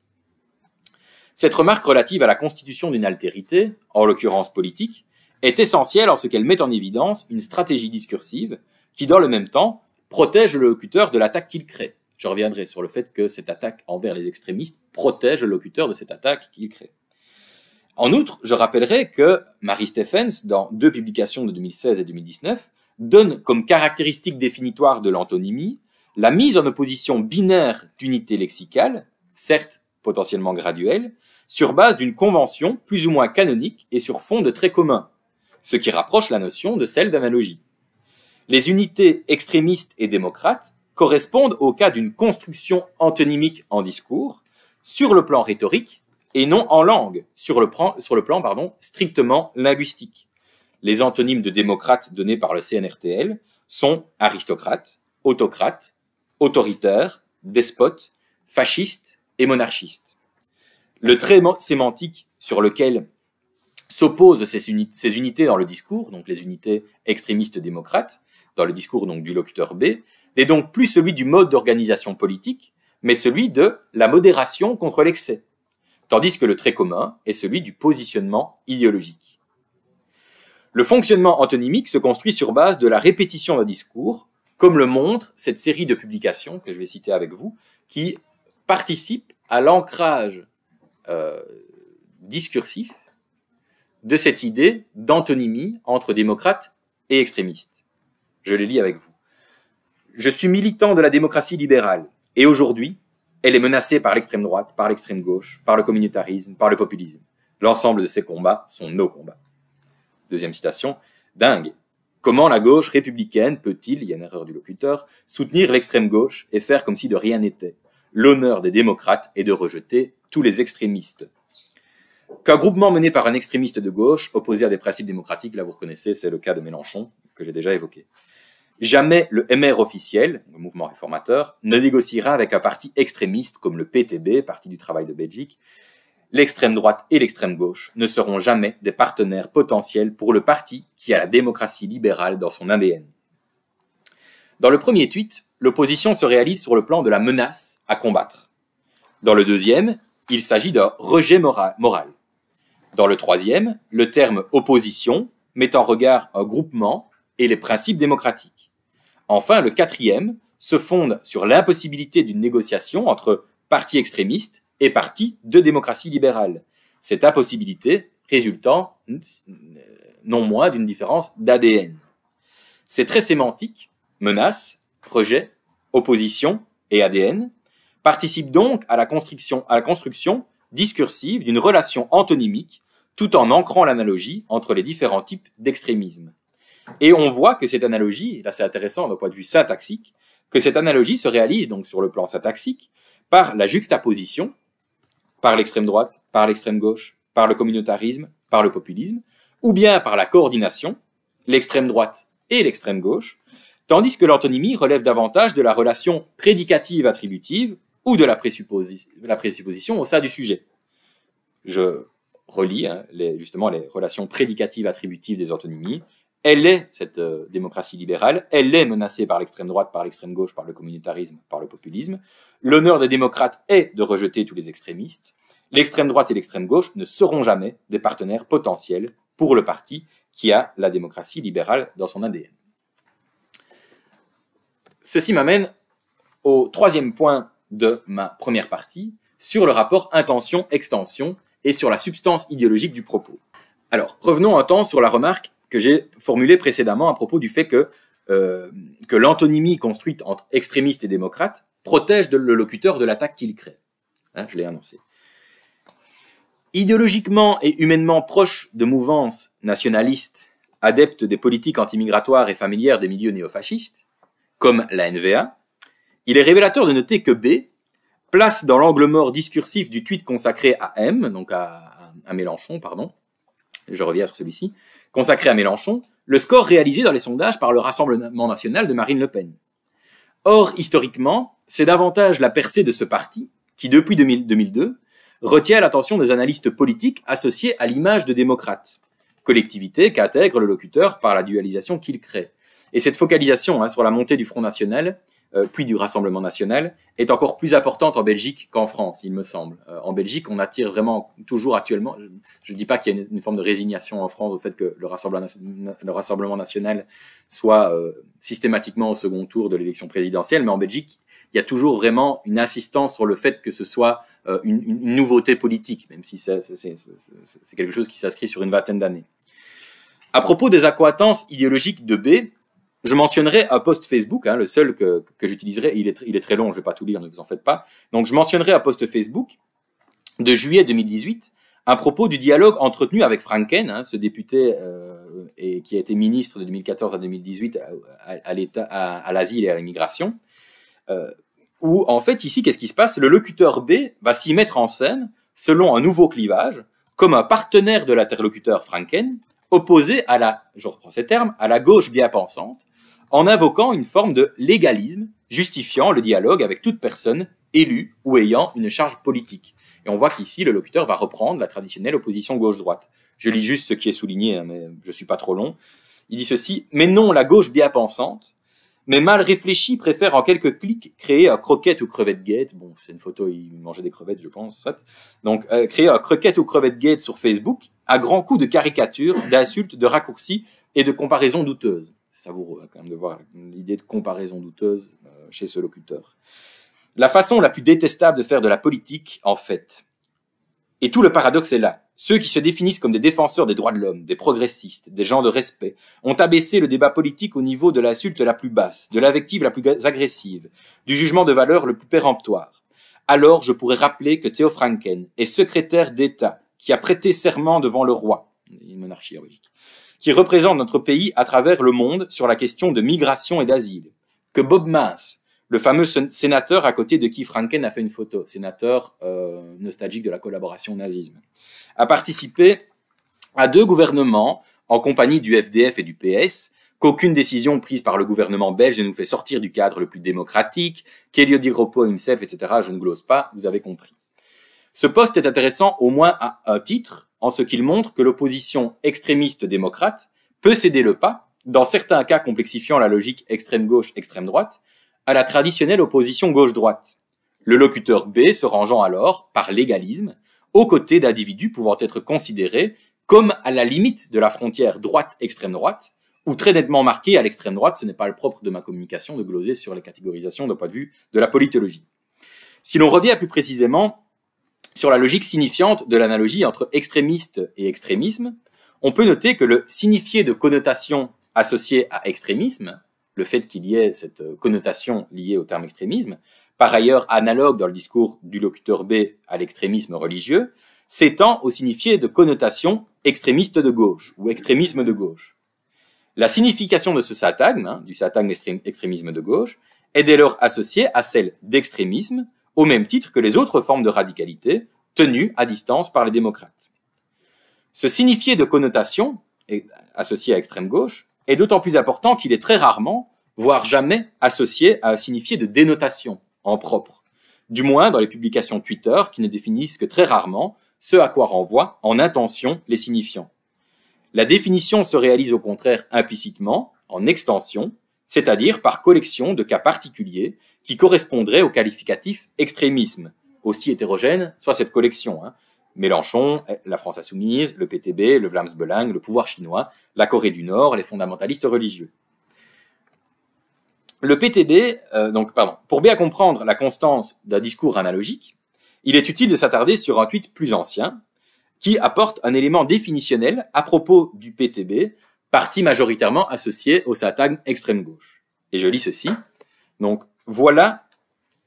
Cette remarque relative à la constitution d'une altérité, en l'occurrence politique, est essentielle en ce qu'elle met en évidence une stratégie discursive qui, dans le même temps, protège le locuteur de l'attaque qu'il crée. Je reviendrai sur le fait que cette attaque envers les extrémistes protège le locuteur de cette attaque qu'il crée. En outre, je rappellerai que Marie Stephens, dans deux publications de 2016 et 2019, donne comme caractéristique définitoire de l'antonymie la mise en opposition binaire d'unités lexicales, certes potentiellement graduelles, sur base d'une convention plus ou moins canonique et sur fond de traits communs, ce qui rapproche la notion de celle d'analogie. Les unités extrémistes et démocrates correspondent au cas d'une construction antonymique en discours, sur le plan rhétorique, et non en langue, sur le plan, strictement linguistique. Les antonymes de démocrate donnés par le CNRTL sont aristocrate, autocrate, autoritaire, despote, fasciste et monarchiste. Le trait sémantique sur lequel s'opposent ces, unités dans le discours, donc les unités extrémistes démocrates, dans le discours du locuteur B, n'est donc plus celui du mode d'organisation politique, mais celui de la modération contre l'excès, tandis que le trait commun est celui du positionnement idéologique. Le fonctionnement antonymique se construit sur base de la répétition d'un discours, comme le montre cette série de publications que je vais citer avec vous, qui participent à l'ancrage euh, discursif de cette idée d'antonymie entre démocrates et extrémistes. Je les lis avec vous. Je suis militant de la démocratie libérale, et aujourd'hui, elle est menacée par l'extrême droite, par l'extrême gauche, par le communautarisme, par le populisme. L'ensemble de ces combats sont nos combats. Deuxième citation, dingue. Comment la gauche républicaine peut-il, il y a une erreur du locuteur, soutenir l'extrême gauche et faire comme si de rien n'était? L'honneur des démocrates est de rejeter tous les extrémistes. Qu'un groupement mené par un extrémiste de gauche, opposé à des principes démocratiques, là vous reconnaissez, c'est le cas de Mélenchon, que j'ai déjà évoqué. Jamais le MR officiel, le mouvement réformateur, ne négociera avec un parti extrémiste comme le PTB, Parti du travail de Belgique, l'extrême droite et l'extrême gauche ne seront jamais des partenaires potentiels pour le parti qui a la démocratie libérale dans son ADN. Dans le premier tweet, l'opposition se réalise sur le plan de la menace à combattre. Dans le deuxième, il s'agit d'un rejet moral. Dans le troisième, le terme opposition met en regard un groupement et les principes démocratiques. Enfin, le quatrième se fonde sur l'impossibilité d'une négociation entre partis extrémistes et partis de démocratie libérale. Cette impossibilité résultant non moins d'une différence d'ADN. C'est très sémantique, menace, rejet, opposition et ADN, participe donc à la construction discursive d'une relation antonymique tout en ancrant l'analogie entre les différents types d'extrémisme. Et on voit que cette analogie, là c'est intéressant d'un point de vue syntaxique, que cette analogie se réalise donc sur le plan syntaxique par la juxtaposition, par l'extrême droite, par l'extrême gauche, par le communautarisme, par le populisme, ou bien par la coordination, l'extrême droite et l'extrême gauche, tandis que l'antonymie relève davantage de la relation prédicative attributive ou de la, présupposition au sein du sujet. Je relis hein, justement les relations prédicatives attributives des antonymies. Elle est, cette euh, démocratie libérale, elle est menacée par l'extrême droite, par l'extrême gauche, par le communautarisme, par le populisme. L'honneur des démocrates est de rejeter tous les extrémistes. L'extrême droite et l'extrême gauche ne seront jamais des partenaires potentiels pour le parti qui a la démocratie libérale dans son ADN. Ceci m'amène au troisième point de ma première partie sur le rapport intention-extension et sur la substance idéologique du propos. Alors, revenons un temps sur la remarque que j'ai formulée précédemment à propos du fait que, euh, que l'antonymie construite entre extrémistes et démocrates protège le locuteur de l'attaque qu'il crée. Hein, je l'ai annoncé. Idéologiquement et humainement proche de mouvances nationalistes, adeptes des politiques antimigratoires et familières des milieux néofascistes, comme la NVA, il est révélateur de noter que B place dans l'angle mort discursif du tweet consacré à M, donc à, Mélenchon, pardon, je reviens sur celui-ci, consacré à Mélenchon, le score réalisé dans les sondages par le Rassemblement national de Marine Le Pen. Or, historiquement, c'est davantage la percée de ce parti qui, depuis 2002, retient l'attention des analystes politiques associés à l'image de démocrate, collectivité qu'intègre le locuteur par la dualisation qu'il crée. Et cette focalisation hein, sur la montée du Front National puis du Rassemblement national, est encore plus importante en Belgique qu'en France, il me semble. Euh, en Belgique, on attire vraiment toujours actuellement, je ne dis pas qu'il y a une, forme de résignation en France au fait que le Rassemblement, le Rassemblement national soit euh, systématiquement au second tour de l'élection présidentielle, mais en Belgique, il y a toujours vraiment une insistance sur le fait que ce soit une, une, nouveauté politique, même si c'est quelque chose qui s'inscrit sur une vingtaine d'années. À propos des accointances idéologiques de B, je mentionnerai un post Facebook, hein, le seul que, que j'utiliserai, il est, il est très long, je ne vais pas tout lire, ne vous en faites pas. Donc je mentionnerai un post Facebook de juillet 2018 à propos du dialogue entretenu avec Franken, hein, ce député euh, et qui a été ministre de 2014 à 2018 à, à, à, l'asile et à l'immigration, euh, où en fait ici, qu'est-ce qui se passe? Le locuteur B va s'y mettre en scène selon un nouveau clivage, comme un partenaire de l'interlocuteur Franken, opposé à la, je reprends ces termes, à la gauche bien pensante, en invoquant une forme de légalisme justifiant le dialogue avec toute personne élue ou ayant une charge politique. Et on voit qu'ici, le locuteur va reprendre la traditionnelle opposition gauche-droite. Je lis juste ce qui est souligné, hein, mais je suis pas trop long. Il dit ceci, mais non, la gauche bien pensante, mais mal réfléchie préfère en quelques clics créer un croquette ou crevette gate. Bon, c'est une photo, il mangeait des crevettes, je pense. Donc, euh, créer un croquette ou crevette gate sur Facebook à grands coups de caricatures, d'insultes, de raccourcis et de comparaisons douteuses savoureux hein, quand même de voir l'idée de comparaison douteuse euh, chez ce locuteur. La façon la plus détestable de faire de la politique, en fait. Et tout le paradoxe est là. Ceux qui se définissent comme des défenseurs des droits de l'homme, des progressistes, des gens de respect, ont abaissé le débat politique au niveau de l'insulte la plus basse, de l'invective la plus agressive, du jugement de valeur le plus péremptoire. Alors je pourrais rappeler que Théo Franken est secrétaire d'État qui a prêté serment devant le roi, une monarchie en qui représente notre pays à travers le monde sur la question de migration et d'asile. Que Bob Maas, le fameux sénateur à côté de qui Franken a fait une photo, sénateur euh, nostalgique de la collaboration nazisme, a participé à deux gouvernements en compagnie du FDF et du PS, qu'aucune décision prise par le gouvernement belge ne nous fait sortir du cadre le plus démocratique, qu'Elio Di Groppo himself, etc., je ne glose pas, vous avez compris. Ce poste est intéressant au moins à un titre, en ce qu'il montre que l'opposition extrémiste démocrate peut céder le pas, dans certains cas complexifiant la logique extrême-gauche-extrême droite, à la traditionnelle opposition gauche-droite. Le locuteur B se rangeant alors, par légalisme, aux côtés d'individus pouvant être considérés comme à la limite de la frontière droite-extrême droite, ou très nettement marqué à l'extrême droite, ce n'est pas le propre de ma communication de gloser sur les catégorisations d'un point de vue de la politologie. Si l'on revient plus précisément sur la logique signifiante de l'analogie entre extrémiste et extrémisme, on peut noter que le signifié de connotation associé à extrémisme, le fait qu'il y ait cette connotation liée au terme extrémisme, par ailleurs analogue dans le discours du locuteur B à l'extrémisme religieux, s'étend au signifié de connotation extrémiste de gauche ou extrémisme de gauche. La signification de ce satagme, hein, du satagme extrémisme de gauche, est dès lors associée à celle d'extrémisme, au même titre que les autres formes de radicalité tenues à distance par les démocrates. Ce signifié de connotation, associé à extrême gauche, est d'autant plus important qu'il est très rarement, voire jamais, associé à un signifié de dénotation en propre. Du moins dans les publications Twitter qui ne définissent que très rarement ce à quoi renvoient en intention les signifiants. La définition se réalise au contraire implicitement, en extension, c'est-à-dire par collection de cas particuliers qui correspondraient au qualificatif extrémisme, aussi hétérogène soit cette collection. Hein. Mélenchon, la France insoumise, le PTB, le Vlaams Belang, le pouvoir chinois, la Corée du Nord, les fondamentalistes religieux. Le PTB, euh, donc pardon, pour bien comprendre la constance d'un discours analogique, il est utile de s'attarder sur un tweet plus ancien, qui apporte un élément définitionnel à propos du PTB, parti majoritairement associé au satagme extrême gauche. Et je lis ceci. Donc, voilà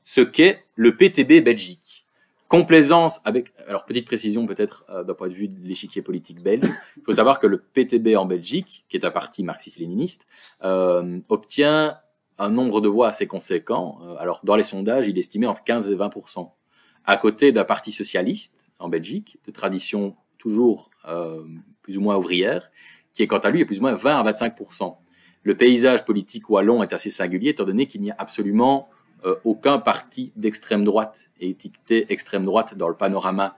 ce qu'est le PTB Belgique. Complaisance avec, alors petite précision peut-être euh, d'un point de vue de l'échiquier politique belge, il faut savoir que le PTB en Belgique, qui est un parti marxiste-léniniste, euh, obtient un nombre de voix assez conséquent. Euh, alors dans les sondages, il est estimé entre 15 et 20% à côté d'un parti socialiste en Belgique, de tradition toujours plus ou moins ouvrière, qui est quant à lui est plus ou moins 20 à 25 Le paysage politique wallon est assez singulier, étant donné qu'il n'y a absolument euh, aucun parti d'extrême droite et étiqueté extrême droite dans le panorama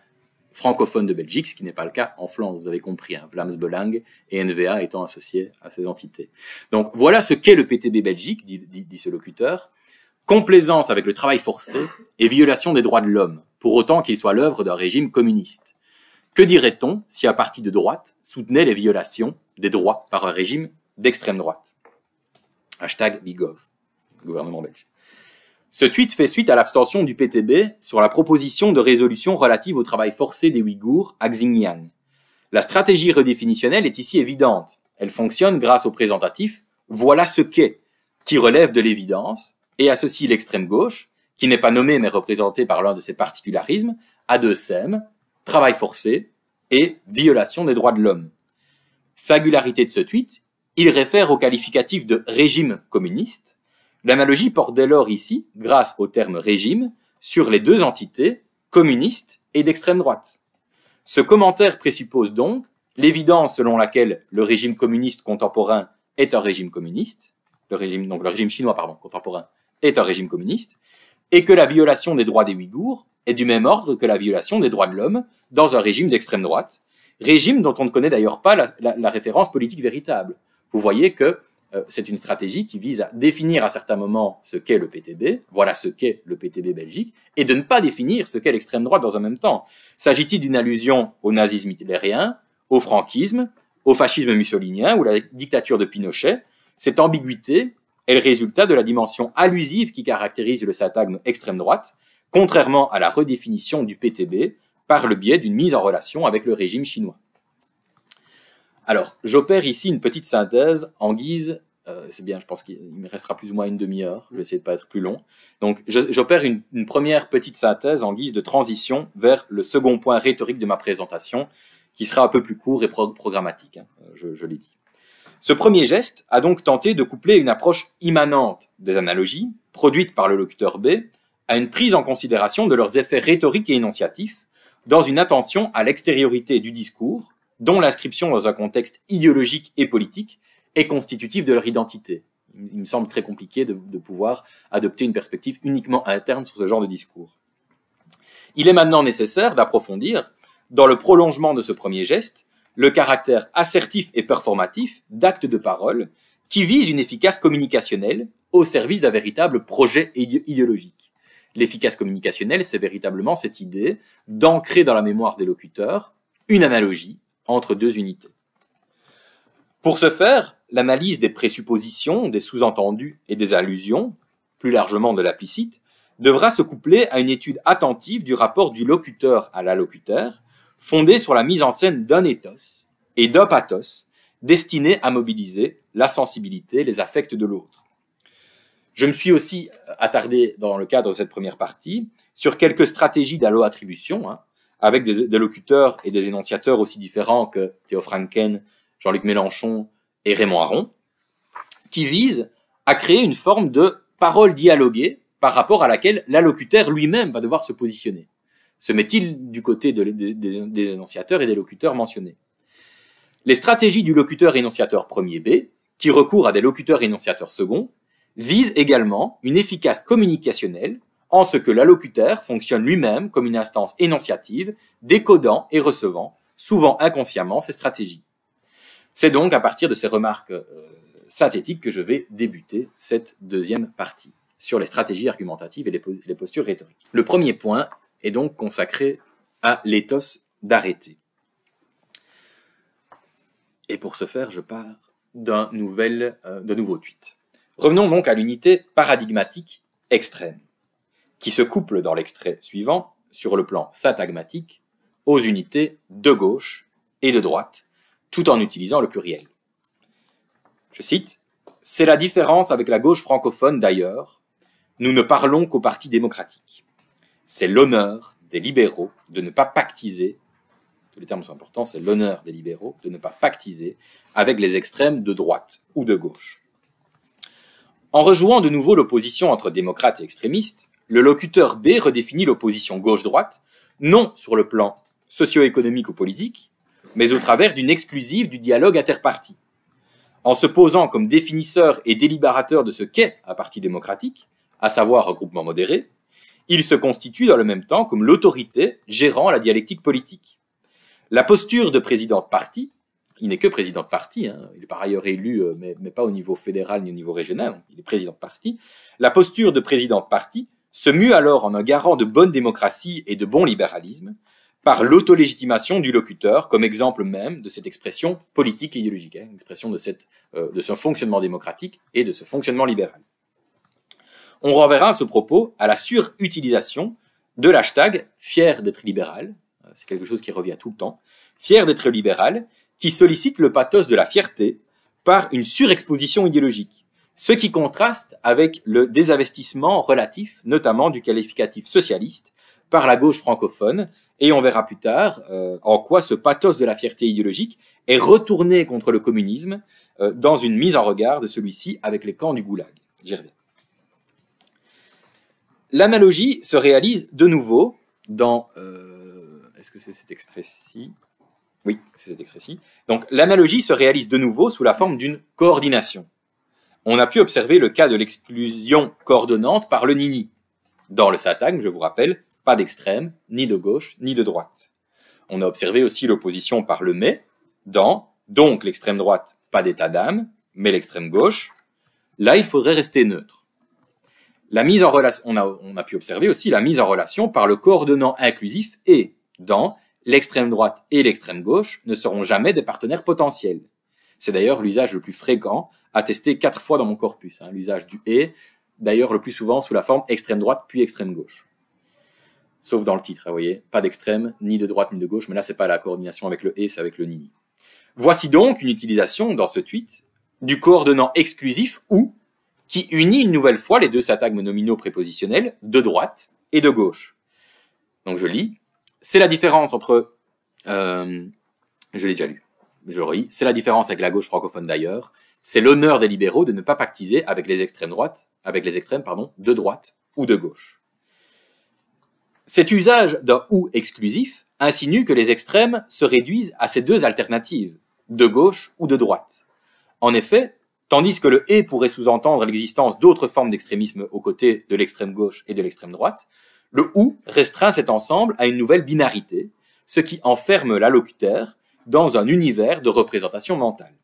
francophone de Belgique, ce qui n'est pas le cas en Flandre, vous avez compris, hein, Vlaams Belang et NVA étant associés à ces entités. Donc voilà ce qu'est le PTB Belgique, dit, dit ce locuteur, complaisance avec le travail forcé et violation des droits de l'homme, pour autant qu'il soit l'œuvre d'un régime communiste. Que dirait-on si un parti de droite soutenait les violations des droits par un régime d'extrême droite? Hashtag Bigov, gouvernement belge. Ce tweet fait suite à l'abstention du PTB sur la proposition de résolution relative au travail forcé des Ouïghours à Xinjiang. La stratégie redéfinitionnelle est ici évidente. Elle fonctionne grâce au présentatif Voilà ce qu'est, qui relève de l'évidence et associe l'extrême gauche, qui n'est pas nommée mais représentée par l'un de ses particularismes, à deux SEM, travail forcé et violation des droits de l'homme. Singularité de ce tweet, il réfère au qualificatif de régime communiste. L'analogie porte dès lors ici, grâce au terme régime, sur les deux entités, communistes et d'extrême droite. Ce commentaire présuppose donc l'évidence selon laquelle le régime communiste contemporain est un régime communiste, le régime, donc le régime chinois contemporain est un régime communiste, et que la violation des droits des Ouïghours est du même ordre que la violation des droits de l'homme dans un régime d'extrême droite, régime dont on ne connaît d'ailleurs pas la, référence politique véritable. Vous voyez que euh, c'est une stratégie qui vise à définir à certains moments ce qu'est le PTB, voilà ce qu'est le PTB Belgique, et de ne pas définir ce qu'est l'extrême droite dans un même temps. S'agit-il d'une allusion au nazisme hitlérien, au franquisme, au fascisme mussolinien ou la dictature de Pinochet? Cette ambiguïté est le résultat de la dimension allusive qui caractérise le satagme extrême droite, contrairement à la redéfinition du PTB par le biais d'une mise en relation avec le régime chinois. Alors, j'opère ici une petite synthèse en guise, euh, c'est bien, je pense qu'il me restera plus ou moins une demi-heure, je vais essayer de pas être plus long. Donc, j'opère une, première petite synthèse en guise de transition vers le second point rhétorique de ma présentation, qui sera un peu plus court et programmatique, hein, je, je l'ai dit. Ce premier geste a donc tenté de coupler une approche immanente des analogies, produite par le locuteur B, à une prise en considération de leurs effets rhétoriques et énonciatifs, dans une attention à l'extériorité du discours, dont l'inscription dans un contexte idéologique et politique est constitutive de leur identité. Il me semble très compliqué de, pouvoir adopter une perspective uniquement interne sur ce genre de discours. Il est maintenant nécessaire d'approfondir, dans le prolongement de ce premier geste, le caractère assertif et performatif d'actes de parole qui visent une efficace communicationnelle au service d'un véritable projet idéologique. L'efficace communicationnelle, c'est véritablement cette idée d'ancrer dans la mémoire des locuteurs une analogie entre deux unités. Pour ce faire, l'analyse des présuppositions, des sous-entendus et des allusions, plus largement de l'implicite, devra se coupler à une étude attentive du rapport du locuteur à l'allocuteur, fondée sur la mise en scène d'un ethos et d'un pathos destiné à mobiliser la sensibilité, les affects de l'autre. Je me suis aussi attardé dans le cadre de cette première partie sur quelques stratégies d'allo-attribution, hein, avec des, locuteurs et des énonciateurs aussi différents que Théo Franken, Jean-Luc Mélenchon et Raymond Aron, qui visent à créer une forme de parole dialoguée par rapport à laquelle l'allocuteur lui-même va devoir se positionner. Se met-il du côté de, des, énonciateurs et des locuteurs mentionnés? Les stratégies du locuteur énonciateur premier B, qui recourent à des locuteurs énonciateurs second, visent également une efficace communicationnelle en ce que l'allocuteur fonctionne lui-même comme une instance énonciative, décodant et recevant, souvent inconsciemment, ces stratégies. C'est donc à partir de ces remarques euh, synthétiques que je vais débuter cette deuxième partie sur les stratégies argumentatives et les, postures rhétoriques. Le premier point est donc consacré à l'éthos d'arrêter. Et pour ce faire, je pars d'un euh, nouveau tweet. Revenons donc à l'unité paradigmatique extrême, qui se couple dans l'extrait suivant, sur le plan syntagmatique, aux unités de gauche et de droite, tout en utilisant le pluriel. Je cite, C'est la différence avec la gauche francophone d'ailleurs, nous ne parlons qu'au Parti démocratique. C'est l'honneur des libéraux de ne pas pactiser, tous les termes sont importants, c'est l'honneur des libéraux de ne pas pactiser avec les extrêmes de droite ou de gauche. En rejouant de nouveau l'opposition entre démocrates et extrémistes, le locuteur B redéfinit l'opposition gauche-droite, non sur le plan socio-économique ou politique, mais au travers d'une exclusive du dialogue interparti. En se posant comme définisseur et délibérateur de ce qu'est un parti démocratique, à savoir un groupement modéré, il se constitue dans le même temps comme l'autorité gérant la dialectique politique. La posture de président de parti, il n'est que président de parti, hein, il est par ailleurs élu, euh, mais, mais, pas au niveau fédéral ni au niveau régional, il est président de parti, la posture de président de parti se mue alors en un garant de bonne démocratie et de bon libéralisme, par l'autolégitimation du locuteur comme exemple même de cette expression politique et idéologique, hein, expression de, euh, de ce fonctionnement démocratique et de ce fonctionnement libéral. On renverra à ce propos à la surutilisation de l'hashtag fier d'être libéral, euh, c'est quelque chose qui revient tout le temps, fier d'être libéral, qui sollicite le pathos de la fierté par une surexposition idéologique, ce qui contraste avec le désinvestissement relatif, notamment du qualificatif socialiste, par la gauche francophone, et on verra plus tard euh, en quoi ce pathos de la fierté idéologique est retourné contre le communisme euh, dans une mise en regard de celui-ci avec les camps du goulag. J'y reviens. L'analogie se réalise de nouveau dans... Euh, est-ce que c'est cet extrait-ci? Oui, c'est cet extrait-ci. Donc l'analogie se réalise de nouveau sous la forme d'une coordination. On a pu observer le cas de l'exclusion coordonnante par le nini. Dans le satang, je vous rappelle, pas d'extrême, ni de gauche, ni de droite. On a observé aussi l'opposition par le mais dans donc l'extrême droite, pas d'état d'âme, mais l'extrême gauche. Là, il faudrait rester neutre. La mise en on a pu observer aussi la mise en relation par le coordonnant inclusif et dans l'extrême droite et l'extrême gauche ne seront jamais des partenaires potentiels. C'est d'ailleurs l'usage le plus fréquent, attesté quatre fois dans mon corpus, hein, l'usage du et, d'ailleurs le plus souvent sous la forme extrême droite puis extrême gauche sauf dans le titre, vous voyez, pas d'extrême, ni de droite ni de gauche, mais là c'est pas la coordination avec le et, c'est avec le ni. Voici donc une utilisation dans ce tweet du coordonnant exclusif ou qui unit une nouvelle fois les deux syntagmes nominaux prépositionnels de droite et de gauche. Donc je lis, c'est la différence entre, euh, je l'ai déjà lu, je lis, c'est la différence avec la gauche francophone d'ailleurs, c'est l'honneur des libéraux de ne pas pactiser avec les extrêmes droites, de droite ou de gauche. Cet usage d'un ou exclusif insinue que les extrêmes se réduisent à ces deux alternatives, de gauche ou de droite. En effet, tandis que le et pourrait sous-entendre l'existence d'autres formes d'extrémisme aux côtés de l'extrême gauche et de l'extrême droite, Le ou restreint cet ensemble à une nouvelle binarité, ce qui enferme l'allocuteur dans un univers de représentation mentale.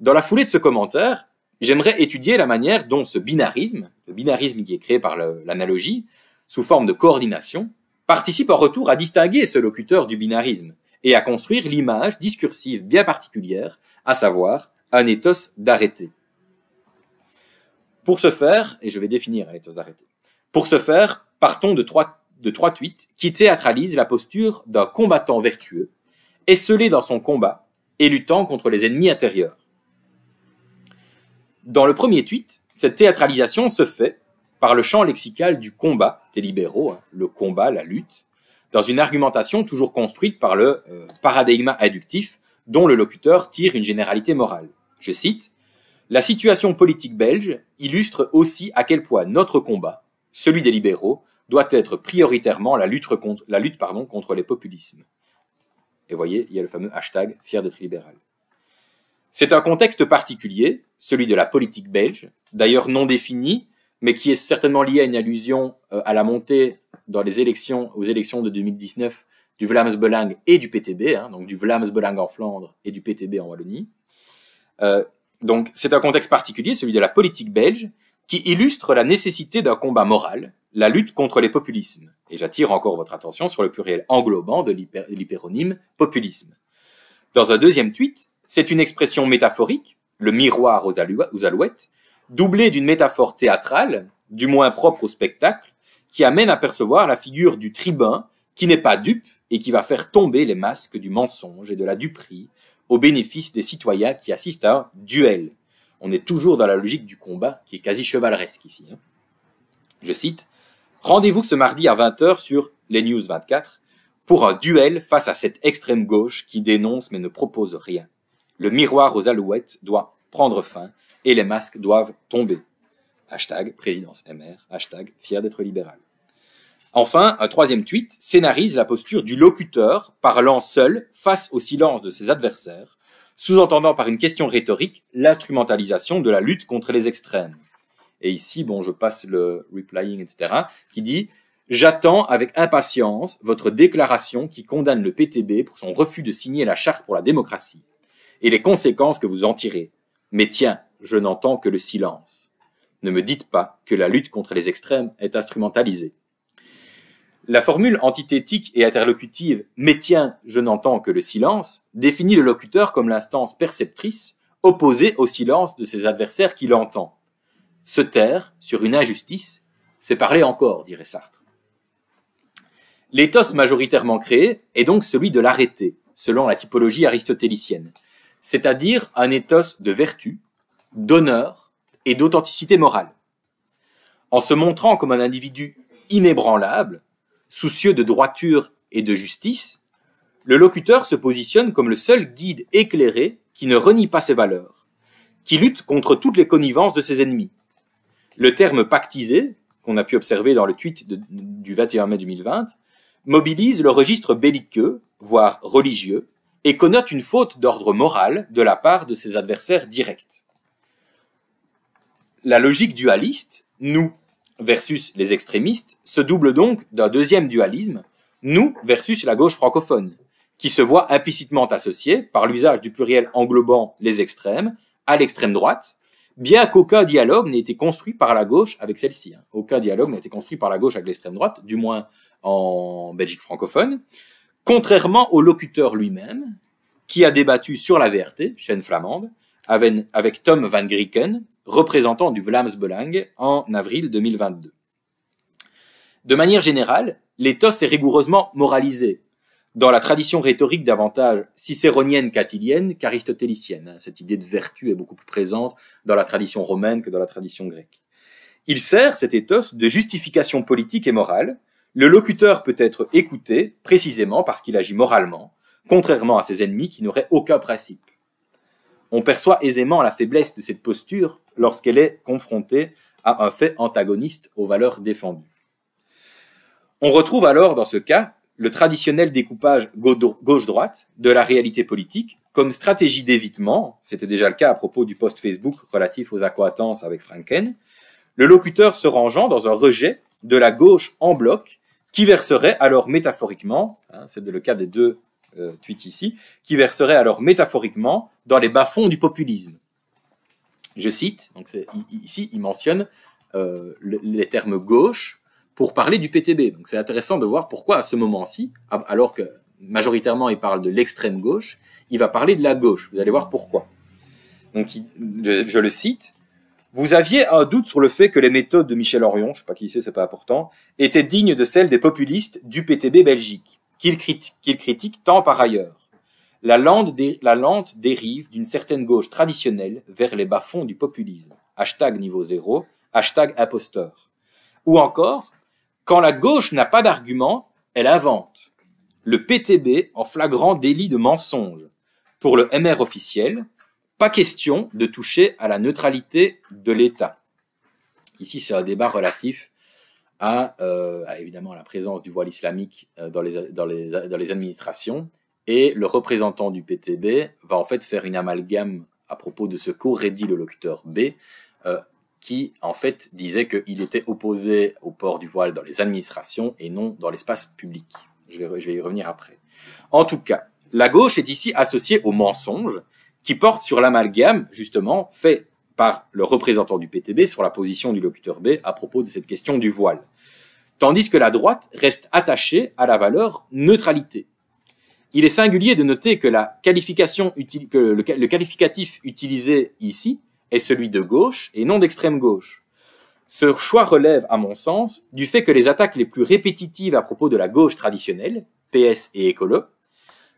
Dans la foulée de ce commentaire, j'aimerais étudier la manière dont ce binarisme, le binarisme qui est créé par l'analogie, sous forme de coordination, participe en retour à distinguer ce locuteur du binarisme et à construire l'image discursive bien particulière, à savoir un ethos d'arrêté. Pour ce faire, et je vais définir un ethos d'arrêté, pour ce faire, partons de trois, de trois tweets qui théâtralisent la posture d'un combattant vertueux, esselé dans son combat et luttant contre les ennemis intérieurs. Dans le premier tweet, cette théâtralisation se fait par le champ lexical du combat des libéraux, hein, le combat, la lutte, dans une argumentation toujours construite par le euh, paradigme inductif dont le locuteur tire une généralité morale. Je cite La situation politique belge illustre aussi à quel point notre combat, celui des libéraux, doit être prioritairement la lutte, contre, contre les populismes. Et voyez, il y a le fameux hashtag fier d'être libéral. C'est un contexte particulier, celui de la politique belge, d'ailleurs non défini, mais qui est certainement lié à une allusion euh, à la montée dans les élections, aux élections de 2019 du Vlaams Belang et du PTB, hein, donc du Vlaams Belang en Flandre et du PTB en Wallonie. Euh, donc c'est un contexte particulier, celui de la politique belge, qui illustre la nécessité d'un combat moral, la lutte contre les populismes. Et j'attire encore votre attention sur le pluriel englobant de l'hyperonyme populisme. Dans un deuxième tweet, c'est une expression métaphorique, le miroir aux, alouettes, doublée d'une métaphore théâtrale, du moins propre au spectacle, qui amène à percevoir la figure du tribun qui n'est pas dupe et qui va faire tomber les masques du mensonge et de la duperie au bénéfice des citoyens qui assistent à un duel. On est toujours dans la logique du combat qui est quasi chevaleresque ici. Hein. Je cite Rendez-vous ce mardi à 20h sur les News 24 pour un duel face à cette extrême gauche qui dénonce mais ne propose rien. Le miroir aux alouettes doit prendre fin et les masques doivent tomber. Hashtag présidence MR, fier d'être libéral. Enfin, un troisième tweet scénarise la posture du locuteur parlant seul face au silence de ses adversaires, sous-entendant par une question rhétorique l'instrumentalisation de la lutte contre les extrêmes. Et ici, bon, je passe le replying, etc., qui dit J'attends avec impatience votre déclaration qui condamne le PTB pour son refus de signer la charte pour la démocratie et les conséquences que vous en tirez. Mais tiens, je n'entends que le silence. Ne me dites pas que la lutte contre les extrêmes est instrumentalisée. La formule antithétique et interlocutive Mais tiens, je n'entends que le silence définit le locuteur comme l'instance perceptrice opposée au silence de ses adversaires qui l'entend. Se taire sur une injustice, c'est parler encore, dirait Sartre. L'éthos majoritairement créé est donc celui de l'arrêté, selon la typologie aristotélicienne, c'est-à-dire un éthos de vertu, d'honneur et d'authenticité morale. En se montrant comme un individu inébranlable, soucieux de droiture et de justice, le locuteur se positionne comme le seul guide éclairé qui ne renie pas ses valeurs, qui lutte contre toutes les connivences de ses ennemis, le terme pactisé, qu'on a pu observer dans le tweet du 21 mai 2020, mobilise le registre belliqueux, voire religieux, et connote une faute d'ordre moral de la part de ses adversaires directs. La logique dualiste, nous versus les extrémistes, se double donc d'un deuxième dualisme, nous versus la gauche francophone, qui se voit implicitement associé, par l'usage du pluriel englobant les extrêmes, à l'extrême droite, bien qu'aucun dialogue n'ait été construit par la gauche avec celle-ci. Hein. Aucun dialogue n'a été construit par la gauche avec l'extrême droite, du moins en Belgique francophone, contrairement au locuteur lui-même, qui a débattu sur la VRT, chaîne flamande, avec, Tom Van Grieken, représentant du Vlaams Belang, en avril 2022. De manière générale, l'éthos est rigoureusement moralisé, dans la tradition rhétorique davantage cicéronienne qu'attilienne qu'aristotélicienne. Cette idée de vertu est beaucoup plus présente dans la tradition romaine que dans la tradition grecque. Il sert, cet éthos, de justification politique et morale. Le locuteur peut être écouté précisément parce qu'il agit moralement, contrairement à ses ennemis qui n'auraient aucun principe. On perçoit aisément la faiblesse de cette posture lorsqu'elle est confrontée à un fait antagoniste aux valeurs défendues. On retrouve alors dans ce cas le traditionnel découpage gauche-droite de la réalité politique comme stratégie d'évitement, c'était déjà le cas à propos du post Facebook relatif aux accoatances avec Franken, le locuteur se rangeant dans un rejet de la gauche en bloc, qui verserait alors métaphoriquement, hein, c'est le cas des deux euh, tweets ici, qui verserait alors métaphoriquement dans les bas-fonds du populisme. Je cite, ici il mentionne euh, les termes gauche pour parler du PTB. Donc c'est intéressant de voir pourquoi à ce moment-ci, alors que majoritairement il parle de l'extrême gauche, il va parler de la gauche. Vous allez voir pourquoi. Donc je, le cite. Vous aviez un doute sur le fait que les méthodes de Michel Orion, je ne sais pas qui c'est, c'est pas important, étaient dignes de celles des populistes du PTB Belgique, qu'il critique, tant par ailleurs. La lente, la lente dérive d'une certaine gauche traditionnelle vers les bas-fonds du populisme. Hashtag niveau zéro, hashtag imposteur. Ou encore, quand la gauche n'a pas d'argument, elle invente. Le PTB en flagrant délit de mensonge. Pour le MR officiel, pas question de toucher à la neutralité de l'État. Ici, c'est un débat relatif à, euh, évidemment la présence du voile islamique euh, dans, les, administrations. Et le représentant du PTB va en fait faire une amalgame à propos de ce qu'aurait dit le locuteur B, euh, qui en fait disait qu'il était opposé au port du voile dans les administrations et non dans l'espace public. Je vais, y revenir après. En tout cas, la gauche est ici associée au mensonge qui porte sur l'amalgame, justement, fait par le représentant du PTB sur la position du locuteur B à propos de cette question du voile. Tandis que la droite reste attachée à la valeur neutralité. Il est singulier de noter que le qualificatif utilisé ici est celui de gauche et non d'extrême gauche. Ce choix relève, à mon sens, du fait que les attaques les plus répétitives à propos de la gauche traditionnelle, PS et écolo,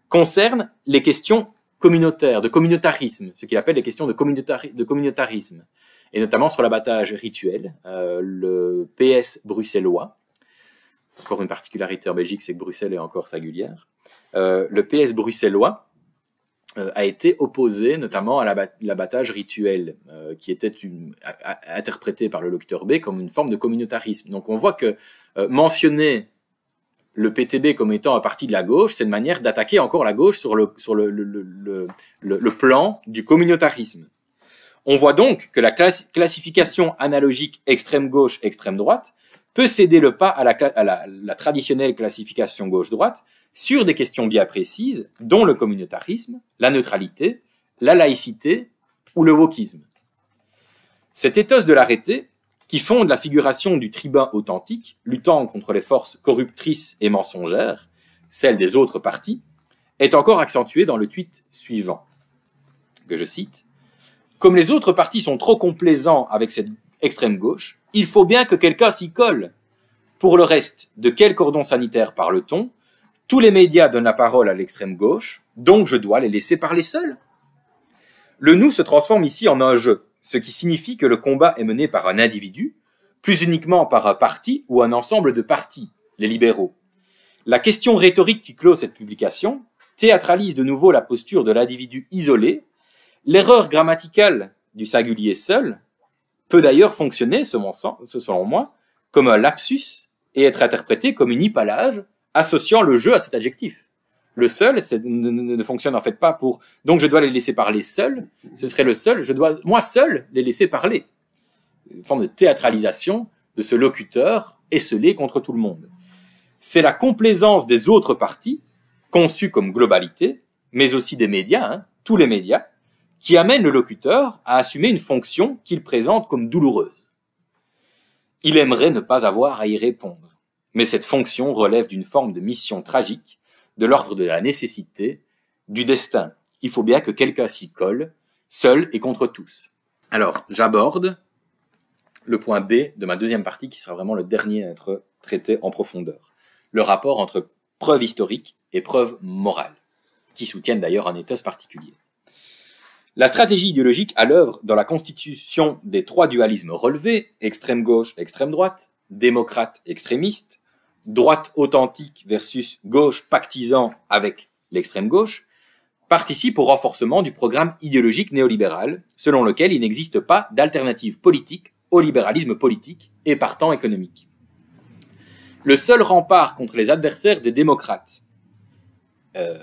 concernent les questions communautaires, de communautarisme, ce qu'il appelle les questions de, communautarisme, et notamment sur l'abattage rituel, euh, le PS bruxellois, encore une particularité en Belgique, c'est que Bruxelles est encore singulière, euh, le PS bruxellois a été opposé notamment à l'abattage rituel, euh, qui était interprété par le locuteur B comme une forme de communautarisme. Donc on voit que euh, mentionner le PTB comme étant un parti de la gauche, c'est une manière d'attaquer encore la gauche sur le, sur le, le, le, plan du communautarisme. On voit donc que la classification analogique extrême gauche, extrême droite peut céder le pas à la, à la traditionnelle classification gauche-droite, sur des questions bien précises, dont le communautarisme, la neutralité, la laïcité ou le wokisme. Cet éthos de l'arrêté, qui fonde la figuration du tribun authentique, luttant contre les forces corruptrices et mensongères, celles des autres partis, est encore accentué dans le tweet suivant, que je cite. Comme les autres partis sont trop complaisants avec cette extrême gauche, il faut bien que quelqu'un s'y colle. Pour le reste, de quel cordon sanitaire parle-t-on? Tous les médias donnent la parole à l'extrême gauche, donc je dois les laisser parler seuls. Le nous se transforme ici en un jeu, ce qui signifie que le combat est mené par un individu, plus uniquement par un parti ou un ensemble de partis, les libéraux. La question rhétorique qui clôt cette publication théâtralise de nouveau la posture de l'individu isolé. L'erreur grammaticale du singulier seul peut d'ailleurs fonctionner, selon moi, comme un lapsus et être interprété comme une hypalage associant le jeu à cet adjectif. Le seul ne, ne, fonctionne en fait pas pour donc je dois les laisser parler seuls. Ce serait le seul. Je dois moi seul les laisser parler. Une forme de théâtralisation de ce locuteur esselé contre tout le monde. C'est la complaisance des autres parties, conçues comme globalité, mais aussi des médias, hein, tous les médias, qui amène le locuteur à assumer une fonction qu'il présente comme douloureuse. Il aimerait ne pas avoir à y répondre mais cette fonction relève d'une forme de mission tragique, de l'ordre de la nécessité, du destin. Il faut bien que quelqu'un s'y colle, seul et contre tous. Alors, j'aborde le point B de ma deuxième partie, qui sera vraiment le dernier à être traité en profondeur. Le rapport entre preuve historique et preuve morale, qui soutiennent d'ailleurs un état particulier. La stratégie idéologique à l'œuvre dans la constitution des trois dualismes relevés, extrême gauche, extrême droite, démocrate, extrémiste, droite authentique versus gauche pactisant avec l'extrême gauche, participe au renforcement du programme idéologique néolibéral, selon lequel il n'existe pas d'alternative politique au libéralisme politique et partant économique. Le seul rempart contre les adversaires des démocrates, euh,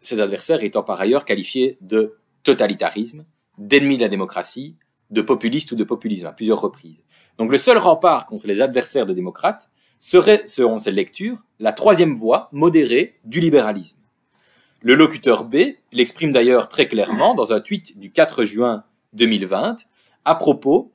ces adversaires étant par ailleurs qualifiés de totalitarisme, d'ennemis de la démocratie, de populiste ou de populisme à plusieurs reprises. Donc le seul rempart contre les adversaires de démocrates serait, selon cette lecture, la troisième voie modérée du libéralisme. Le locuteur B l'exprime d'ailleurs très clairement dans un tweet du 4 juin 2020 à propos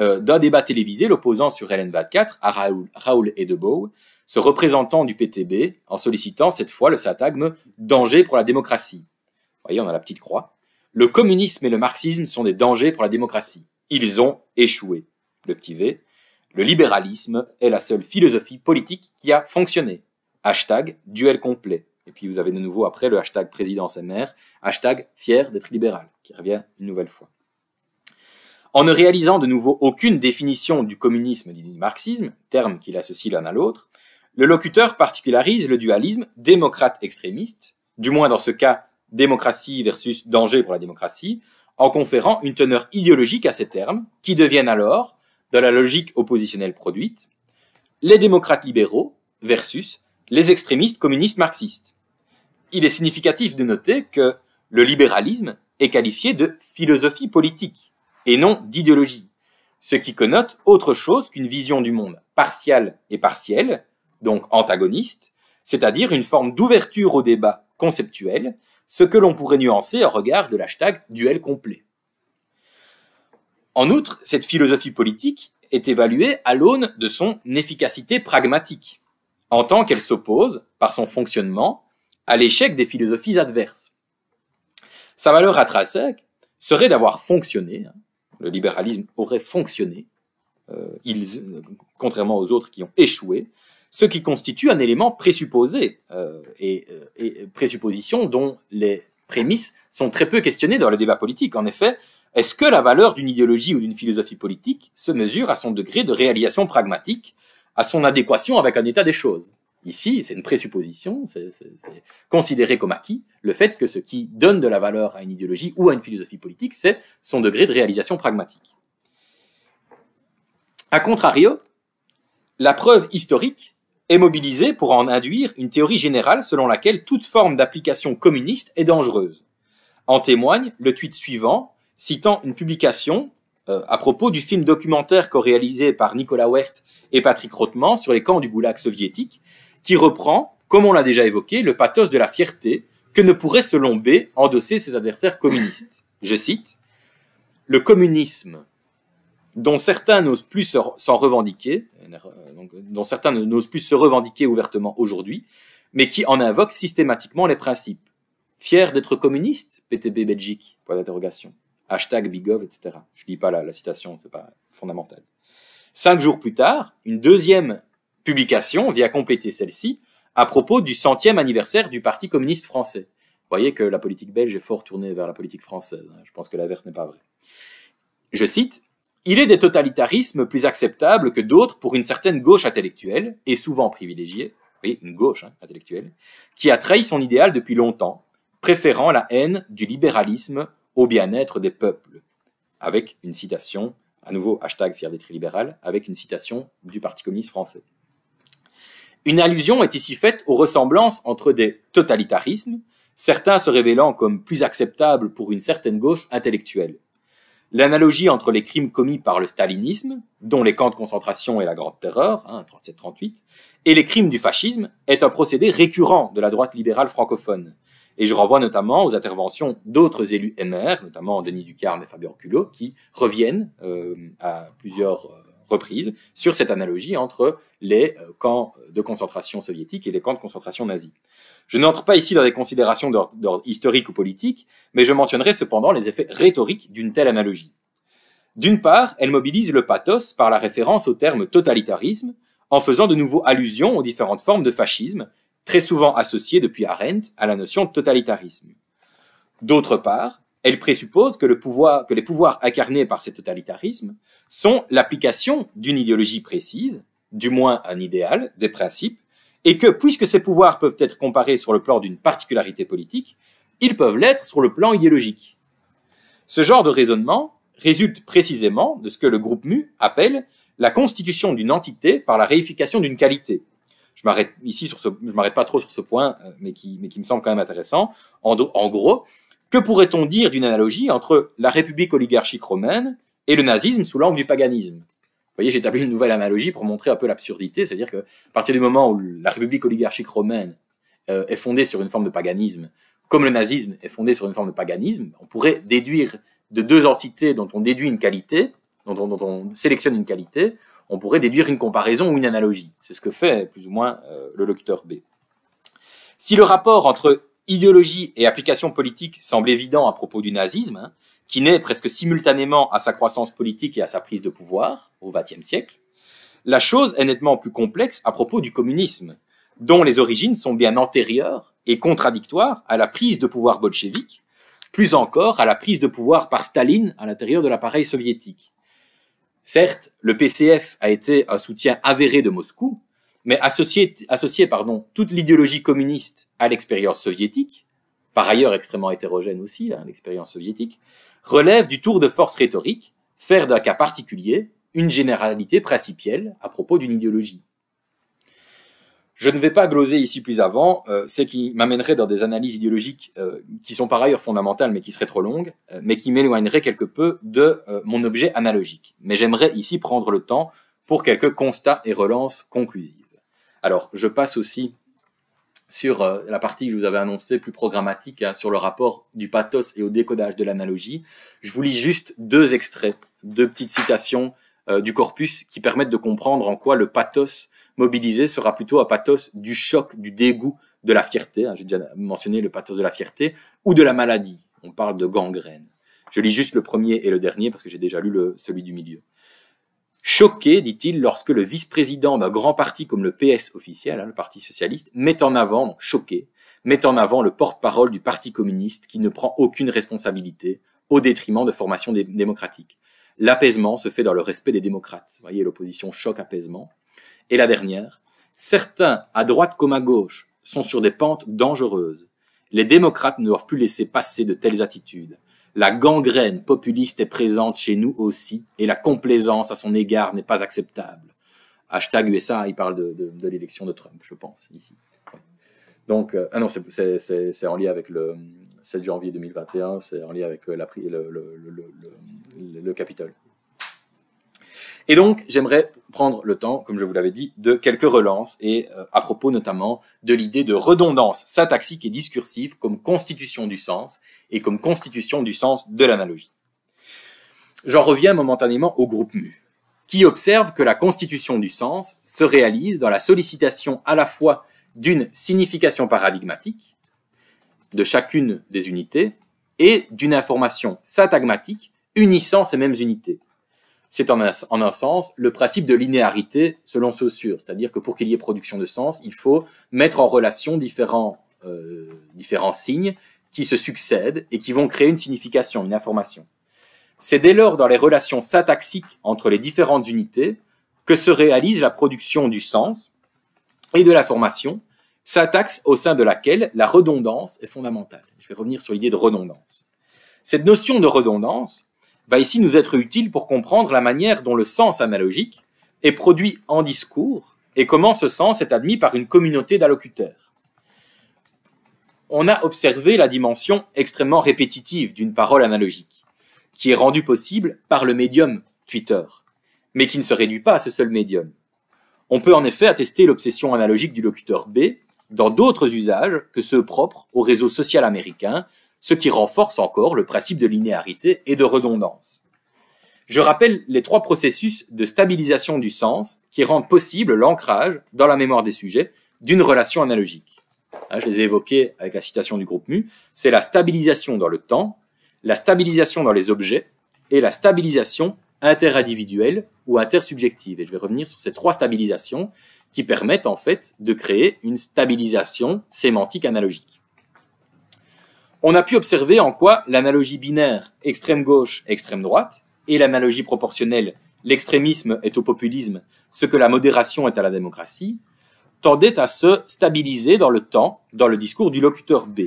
euh, d'un débat télévisé l'opposant sur LN24 à Raoul, Raoul Edebow, ce représentant du PTB, en sollicitant cette fois le syntagme danger pour la démocratie. Vous voyez, on a la petite croix. Le communisme et le marxisme sont des dangers pour la démocratie. Ils ont échoué. Le petit V. Le libéralisme est la seule philosophie politique qui a fonctionné. Hashtag duel complet. Et puis vous avez de nouveau après le hashtag présidence mère, hashtag fier d'être libéral, qui revient une nouvelle fois. En ne réalisant de nouveau aucune définition du communisme ni du marxisme, termes qu'il associe l'un à l'autre, le locuteur particularise le dualisme démocrate-extrémiste, du moins dans ce cas démocratie versus danger pour la démocratie, en conférant une teneur idéologique à ces termes, qui deviennent alors, dans la logique oppositionnelle produite, les démocrates libéraux versus les extrémistes communistes marxistes. Il est significatif de noter que le libéralisme est qualifié de philosophie politique et non d'idéologie, ce qui connote autre chose qu'une vision du monde partiale et partielle, donc antagoniste, c'est-à-dire une forme d'ouverture au débat conceptuel, ce que l'on pourrait nuancer au regard de l'hashtag duel complet. En outre, cette philosophie politique est évaluée à l'aune de son efficacité pragmatique, en tant qu'elle s'oppose, par son fonctionnement, à l'échec des philosophies adverses. Sa valeur intrinsèque serait d'avoir fonctionné, hein, le libéralisme aurait fonctionné, euh, contrairement aux autres qui ont échoué, ce qui constitue un élément présupposé euh, et, euh, et, présupposition dont les prémices sont très peu questionnées dans le débat politique. En effet, est-ce que la valeur d'une idéologie ou d'une philosophie politique se mesure à son degré de réalisation pragmatique, à son adéquation avec un état des choses? Ici, c'est une présupposition, c'est considéré comme acquis le fait que ce qui donne de la valeur à une idéologie ou à une philosophie politique, c'est son degré de réalisation pragmatique. A contrario, la preuve historique est mobilisé pour en induire une théorie générale selon laquelle toute forme d'application communiste est dangereuse. En témoigne le tweet suivant, citant une publication euh, à propos du film documentaire co-réalisé par Nicolas Wert et Patrick Rothman sur les camps du goulag soviétique, qui reprend, comme on l'a déjà évoqué, le pathos de la fierté que ne pourrait, selon B, endosser ses adversaires communistes. Je cite, Le communisme dont certains n'osent plus s'en revendiquer, euh, dont certains n'osent plus se revendiquer ouvertement aujourd'hui, mais qui en invoquent systématiquement les principes. Fier d'être communiste, PTB Belgique, point d'interrogation. Hashtag Bigov, etc. Je lis pas la, la citation, c'est pas fondamental. Cinq jours plus tard, une deuxième publication vient compléter celle-ci à propos du centième anniversaire du Parti communiste français. Vous voyez que la politique belge est fort tournée vers la politique française. Hein. Je pense que l'inverse n'est pas vrai. Je cite, il est des totalitarismes plus acceptables que d'autres pour une certaine gauche intellectuelle, et souvent privilégiée, oui, une gauche hein, intellectuelle, qui a trahi son idéal depuis longtemps, préférant la haine du libéralisme au bien-être des peuples. Avec une citation, à nouveau hashtag fier d'être libéral, avec une citation du Parti communiste français. Une allusion est ici faite aux ressemblances entre des totalitarismes, certains se révélant comme plus acceptables pour une certaine gauche intellectuelle, L'analogie entre les crimes commis par le stalinisme, dont les camps de concentration et la Grande Terreur, hein, 37-38, et les crimes du fascisme est un procédé récurrent de la droite libérale francophone. Et je renvoie notamment aux interventions d'autres élus MR, notamment Denis Ducarme et Fabien Culot, qui reviennent euh, à plusieurs euh, reprise sur cette analogie entre les euh, camps de concentration soviétiques et les camps de concentration nazis. Je n'entre pas ici dans des considérations d'ordre historique ou politique, mais je mentionnerai cependant les effets rhétoriques d'une telle analogie. D'une part, elle mobilise le pathos par la référence au terme totalitarisme, en faisant de nouveau allusion aux différentes formes de fascisme, très souvent associées depuis Arendt à la notion de totalitarisme. D'autre part, elle présuppose que les pouvoirs incarnés par ces totalitarismes sont l'application d'une idéologie précise, du moins un idéal, des principes, et que puisque ces pouvoirs peuvent être comparés sur le plan d'une particularité politique, ils peuvent l'être sur le plan idéologique. Ce genre de raisonnement résulte précisément de ce que le groupe MU appelle la constitution d'une entité par la réification d'une qualité. Je m'arrête m'arrête pas trop sur ce point, euh, mais qui, me semble quand même intéressant. En, gros, que pourrait-on dire d'une analogie entre la République oligarchique romaine et le nazisme sous l'angle du paganisme? Vous voyez, j'ai établi une nouvelle analogie pour montrer un peu l'absurdité, c'est-à-dire que à partir du moment où la République oligarchique romaine euh, est fondée sur une forme de paganisme, comme le nazisme est fondé sur une forme de paganisme, on pourrait déduire de deux entités dont on déduit une qualité, dont on, dont on sélectionne une qualité, on pourrait déduire une comparaison ou une analogie. C'est ce que fait plus ou moins euh, le locuteur B. Si le rapport entre idéologie et application politique semble évident à propos du nazisme, hein, qui naît presque simultanément à sa croissance politique et à sa prise de pouvoir au XXe siècle, la chose est nettement plus complexe à propos du communisme, dont les origines sont bien antérieures et contradictoires à la prise de pouvoir bolchevique, plus encore à la prise de pouvoir par Staline à l'intérieur de l'appareil soviétique. Certes, le PCF a été un soutien avéré de Moscou, mais associer, associer pardon, toute l'idéologie communiste à l'expérience soviétique, par ailleurs extrêmement hétérogène aussi, hein, l'expérience soviétique, relève du tour de force rhétorique, faire d'un cas particulier une généralité principielle à propos d'une idéologie. Je ne vais pas gloser ici plus avant, euh, ce qui m'amènerait dans des analyses idéologiques euh, qui sont par ailleurs fondamentales mais qui seraient trop longues, euh, mais qui m'éloigneraient quelque peu de mon objet analogique. Mais j'aimerais ici prendre le temps pour quelques constats et relances conclusives. Alors, je passe aussi sur la partie que je vous avais annoncée, plus programmatique, hein, sur le rapport du pathos et au décodage de l'analogie. Je vous lis juste deux extraits, deux petites citations du corpus qui permettent de comprendre en quoi le pathos mobilisé sera plutôt un pathos du choc, du dégoût, de la fierté, hein, j'ai déjà mentionné le pathos de la fierté, ou de la maladie. On parle de gangrène. Je lis juste le premier et le dernier parce que j'ai déjà lu celui du milieu. Choqué, dit-il, lorsque le vice-président d'un grand parti comme le PS officiel, hein, le Parti socialiste, met en avant, choqué, met en avant le porte-parole du Parti communiste qui ne prend aucune responsabilité au détriment de formations dé démocratiques. L'apaisement se fait dans le respect des démocrates. Vous voyez l'opposition choc-apaisement. Et la dernière, certains, à droite comme à gauche, sont sur des pentes dangereuses. Les démocrates ne doivent plus laisser passer de telles attitudes. La gangrène populiste est présente chez nous aussi, et la complaisance à son égard n'est pas acceptable. Hashtag USA, il parle de, l'élection de Trump, je pense, ici. Donc, euh, ah non, c'est en lien avec le 7 janvier 2021, c'est en lien avec euh, le Capitole. Et donc, j'aimerais prendre le temps, comme je vous l'avais dit, de quelques relances et euh, à propos notamment de l'idée de redondance syntaxique et discursive comme constitution du sens et comme constitution du sens de l'analogie. J'en reviens momentanément au groupe mu, qui observe que la constitution du sens se réalise dans la sollicitation à la fois d'une signification paradigmatique de chacune des unités et d'une information syntagmatique unissant ces mêmes unités c'est en, un sens le principe de linéarité selon Saussure, c'est-à-dire que pour qu'il y ait production de sens, il faut mettre en relation différents, euh, différents signes qui se succèdent et qui vont créer une signification, une information. C'est dès lors dans les relations syntaxiques entre les différentes unités que se réalise la production du sens et de la formation, syntaxe au sein de laquelle la redondance est fondamentale. Je vais revenir sur l'idée de redondance. Cette notion de redondance, va ici nous être utile pour comprendre la manière dont le sens analogique est produit en discours et comment ce sens est admis par une communauté d'allocuteurs. On a observé la dimension extrêmement répétitive d'une parole analogique, qui est rendue possible par le médium Twitter, mais qui ne se réduit pas à ce seul médium. On peut en effet attester l'obsession analogique du locuteur B dans d'autres usages que ceux propres au réseau social américain ce qui renforce encore le principe de linéarité et de redondance. Je rappelle les trois processus de stabilisation du sens qui rendent possible l'ancrage dans la mémoire des sujets d'une relation analogique. Hein, je les ai évoqués avec la citation du groupe MU. C'est la stabilisation dans le temps, la stabilisation dans les objets et la stabilisation interindividuelle ou intersubjective. Et je vais revenir sur ces trois stabilisations qui permettent en fait de créer une stabilisation sémantique analogique on a pu observer en quoi l'analogie binaire extrême gauche, extrême droite, et l'analogie proportionnelle, l'extrémisme est au populisme, ce que la modération est à la démocratie, tendaient à se stabiliser dans le temps, dans le discours du locuteur B.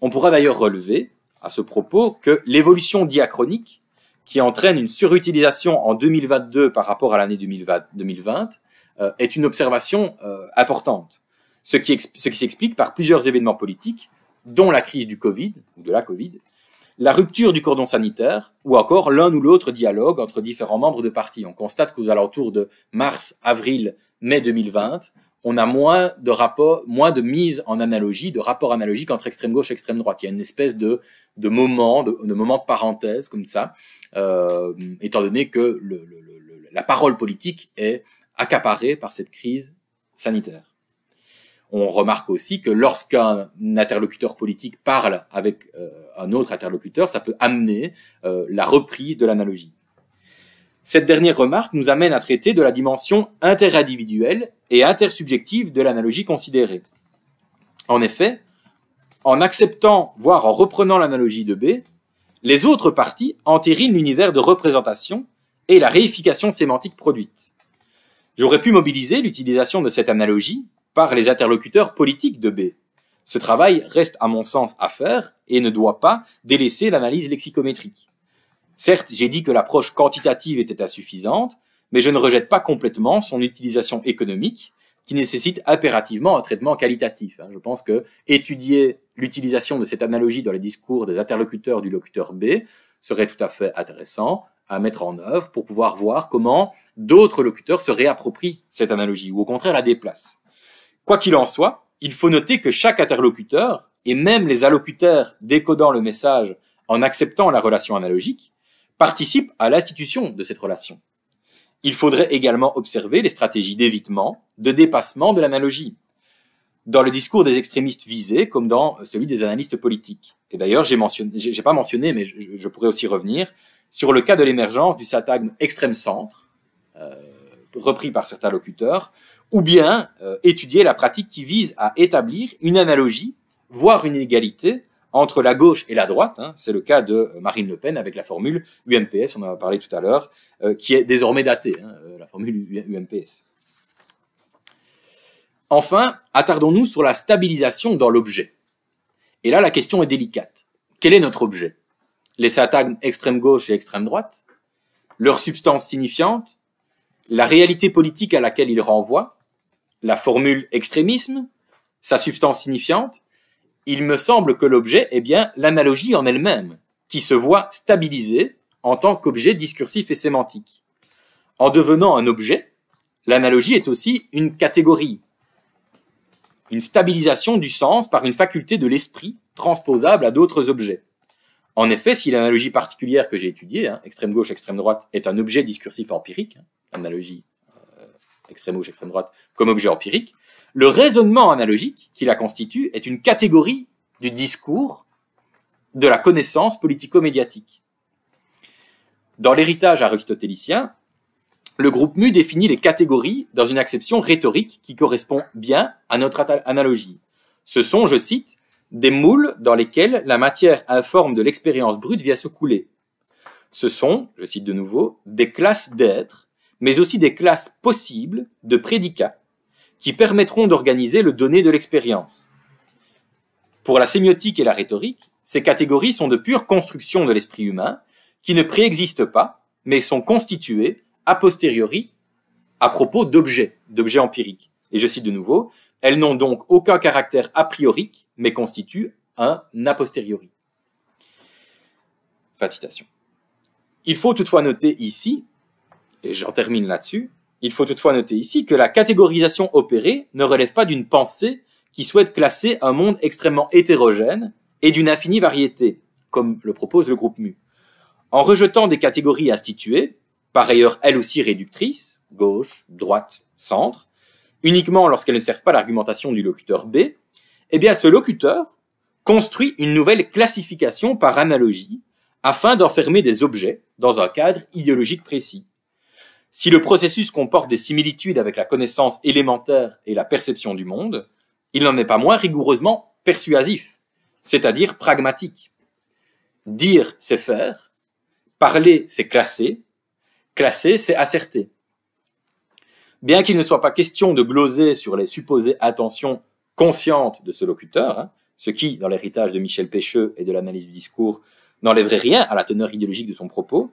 On pourra d'ailleurs relever, à ce propos, que l'évolution diachronique, qui entraîne une surutilisation en 2022 par rapport à l'année 2020, euh, est une observation euh, importante, ce qui, ce qui s'explique par plusieurs événements politiques dont la crise du Covid, ou de la Covid, la rupture du cordon sanitaire, ou encore l'un ou l'autre dialogue entre différents membres de parti. On constate qu'aux alentours de mars, avril, mai 2020, on a moins de rapports, moins de mise en analogie, de rapports analogiques entre extrême gauche et extrême droite. Il y a une espèce de, moment, de, moment de parenthèse comme ça, euh, étant donné que la parole politique est accaparée par cette crise sanitaire. On remarque aussi que lorsqu'un interlocuteur politique parle avec euh, un autre interlocuteur, ça peut amener euh, la reprise de l'analogie. Cette dernière remarque nous amène à traiter de la dimension interindividuelle et intersubjective de l'analogie considérée. En effet, en acceptant, voire en reprenant l'analogie de B, les autres parties entérinent l'univers de représentation et la réification sémantique produite. J'aurais pu mobiliser l'utilisation de cette analogie par les interlocuteurs politiques de B. Ce travail reste à mon sens à faire et ne doit pas délaisser l'analyse lexicométrique. Certes, j'ai dit que l'approche quantitative était insuffisante, mais je ne rejette pas complètement son utilisation économique qui nécessite impérativement un traitement qualitatif. Hein. Je pense que étudier l'utilisation de cette analogie dans les discours des interlocuteurs du locuteur B serait tout à fait intéressant à mettre en œuvre pour pouvoir voir comment d'autres locuteurs se réapproprient cette analogie ou au contraire la déplacent. Quoi qu'il en soit, il faut noter que chaque interlocuteur, et même les allocuteurs décodant le message en acceptant la relation analogique, participent à l'institution de cette relation. Il faudrait également observer les stratégies d'évitement, de dépassement de l'analogie, dans le discours des extrémistes visés comme dans celui des analystes politiques. Et d'ailleurs, j'ai mentionné, j'ai pas mentionné, mais je, pourrais aussi revenir sur le cas de l'émergence du satagme extrême centre, euh, repris par certains locuteurs, ou bien euh, étudier la pratique qui vise à établir une analogie, voire une égalité entre la gauche et la droite. Hein. C'est le cas de Marine Le Pen avec la formule UMPS, on en a parlé tout à l'heure, euh, qui est désormais datée, hein, euh, la formule UMPS. Enfin, attardons-nous sur la stabilisation dans l'objet. Et là, la question est délicate. Quel est notre objet? Les syntagmes extrême gauche et extrême droite? Leur substance signifiante? La réalité politique à laquelle ils renvoient? La formule extrémisme, sa substance signifiante, il me semble que l'objet est bien l'analogie en elle-même, qui se voit stabilisée en tant qu'objet discursif et sémantique. En devenant un objet, l'analogie est aussi une catégorie, une stabilisation du sens par une faculté de l'esprit transposable à d'autres objets. En effet, si l'analogie particulière que j'ai étudiée, hein, extrême gauche, extrême droite, est un objet discursif empirique, hein, l'analogie extrême gauche, extrême droite, comme objet empirique, le raisonnement analogique qui la constitue est une catégorie du discours de la connaissance politico-médiatique. Dans l'héritage aristotélicien, le groupe mu définit les catégories dans une acception rhétorique qui correspond bien à notre analogie. Ce sont, je cite, des moules dans lesquels la matière informe de l'expérience brute vient se couler. Ce sont, je cite de nouveau, des classes d'êtres mais aussi des classes possibles de prédicats qui permettront d'organiser le donné de l'expérience. Pour la sémiotique et la rhétorique, ces catégories sont de pure construction de l'esprit humain qui ne préexistent pas, mais sont constituées a posteriori à propos d'objets, d'objets empiriques. Et je cite de nouveau, elles n'ont donc aucun caractère a priori, mais constituent un a posteriori. Fin citation. Il faut toutefois noter ici et j'en termine là-dessus, il faut toutefois noter ici que la catégorisation opérée ne relève pas d'une pensée qui souhaite classer un monde extrêmement hétérogène et d'une infinie variété, comme le propose le groupe mu. En rejetant des catégories instituées, par ailleurs elles aussi réductrices, gauche, droite, centre, uniquement lorsqu'elles ne servent pas l'argumentation du locuteur B, eh bien ce locuteur construit une nouvelle classification par analogie afin d'enfermer des objets dans un cadre idéologique précis. Si le processus comporte des similitudes avec la connaissance élémentaire et la perception du monde, il n'en est pas moins rigoureusement persuasif, c'est-à-dire pragmatique. Dire, c'est faire, parler, c'est classer, classer, c'est asserter. Bien qu'il ne soit pas question de gloser sur les supposées intentions conscientes de ce locuteur, hein, ce qui, dans l'héritage de Michel Pêcheux et de l'analyse du discours, n'enlèverait rien à la teneur idéologique de son propos,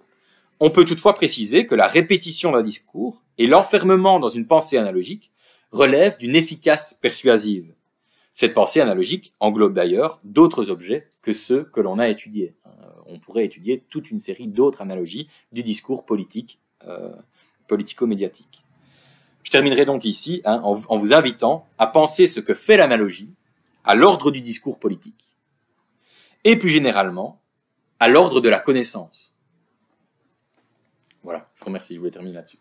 on peut toutefois préciser que la répétition d'un discours et l'enfermement dans une pensée analogique relèvent d'une efficace persuasive. Cette pensée analogique englobe d'ailleurs d'autres objets que ceux que l'on a étudiés. on pourrait étudier toute une série d'autres analogies du discours politique, euh, politico-médiatique. Je terminerai donc ici hein, en vous invitant à penser ce que fait l'analogie à l'ordre du discours politique, et plus généralement à l'ordre de la connaissance. Voilà, je vous remercie, je voulais terminer là-dessus.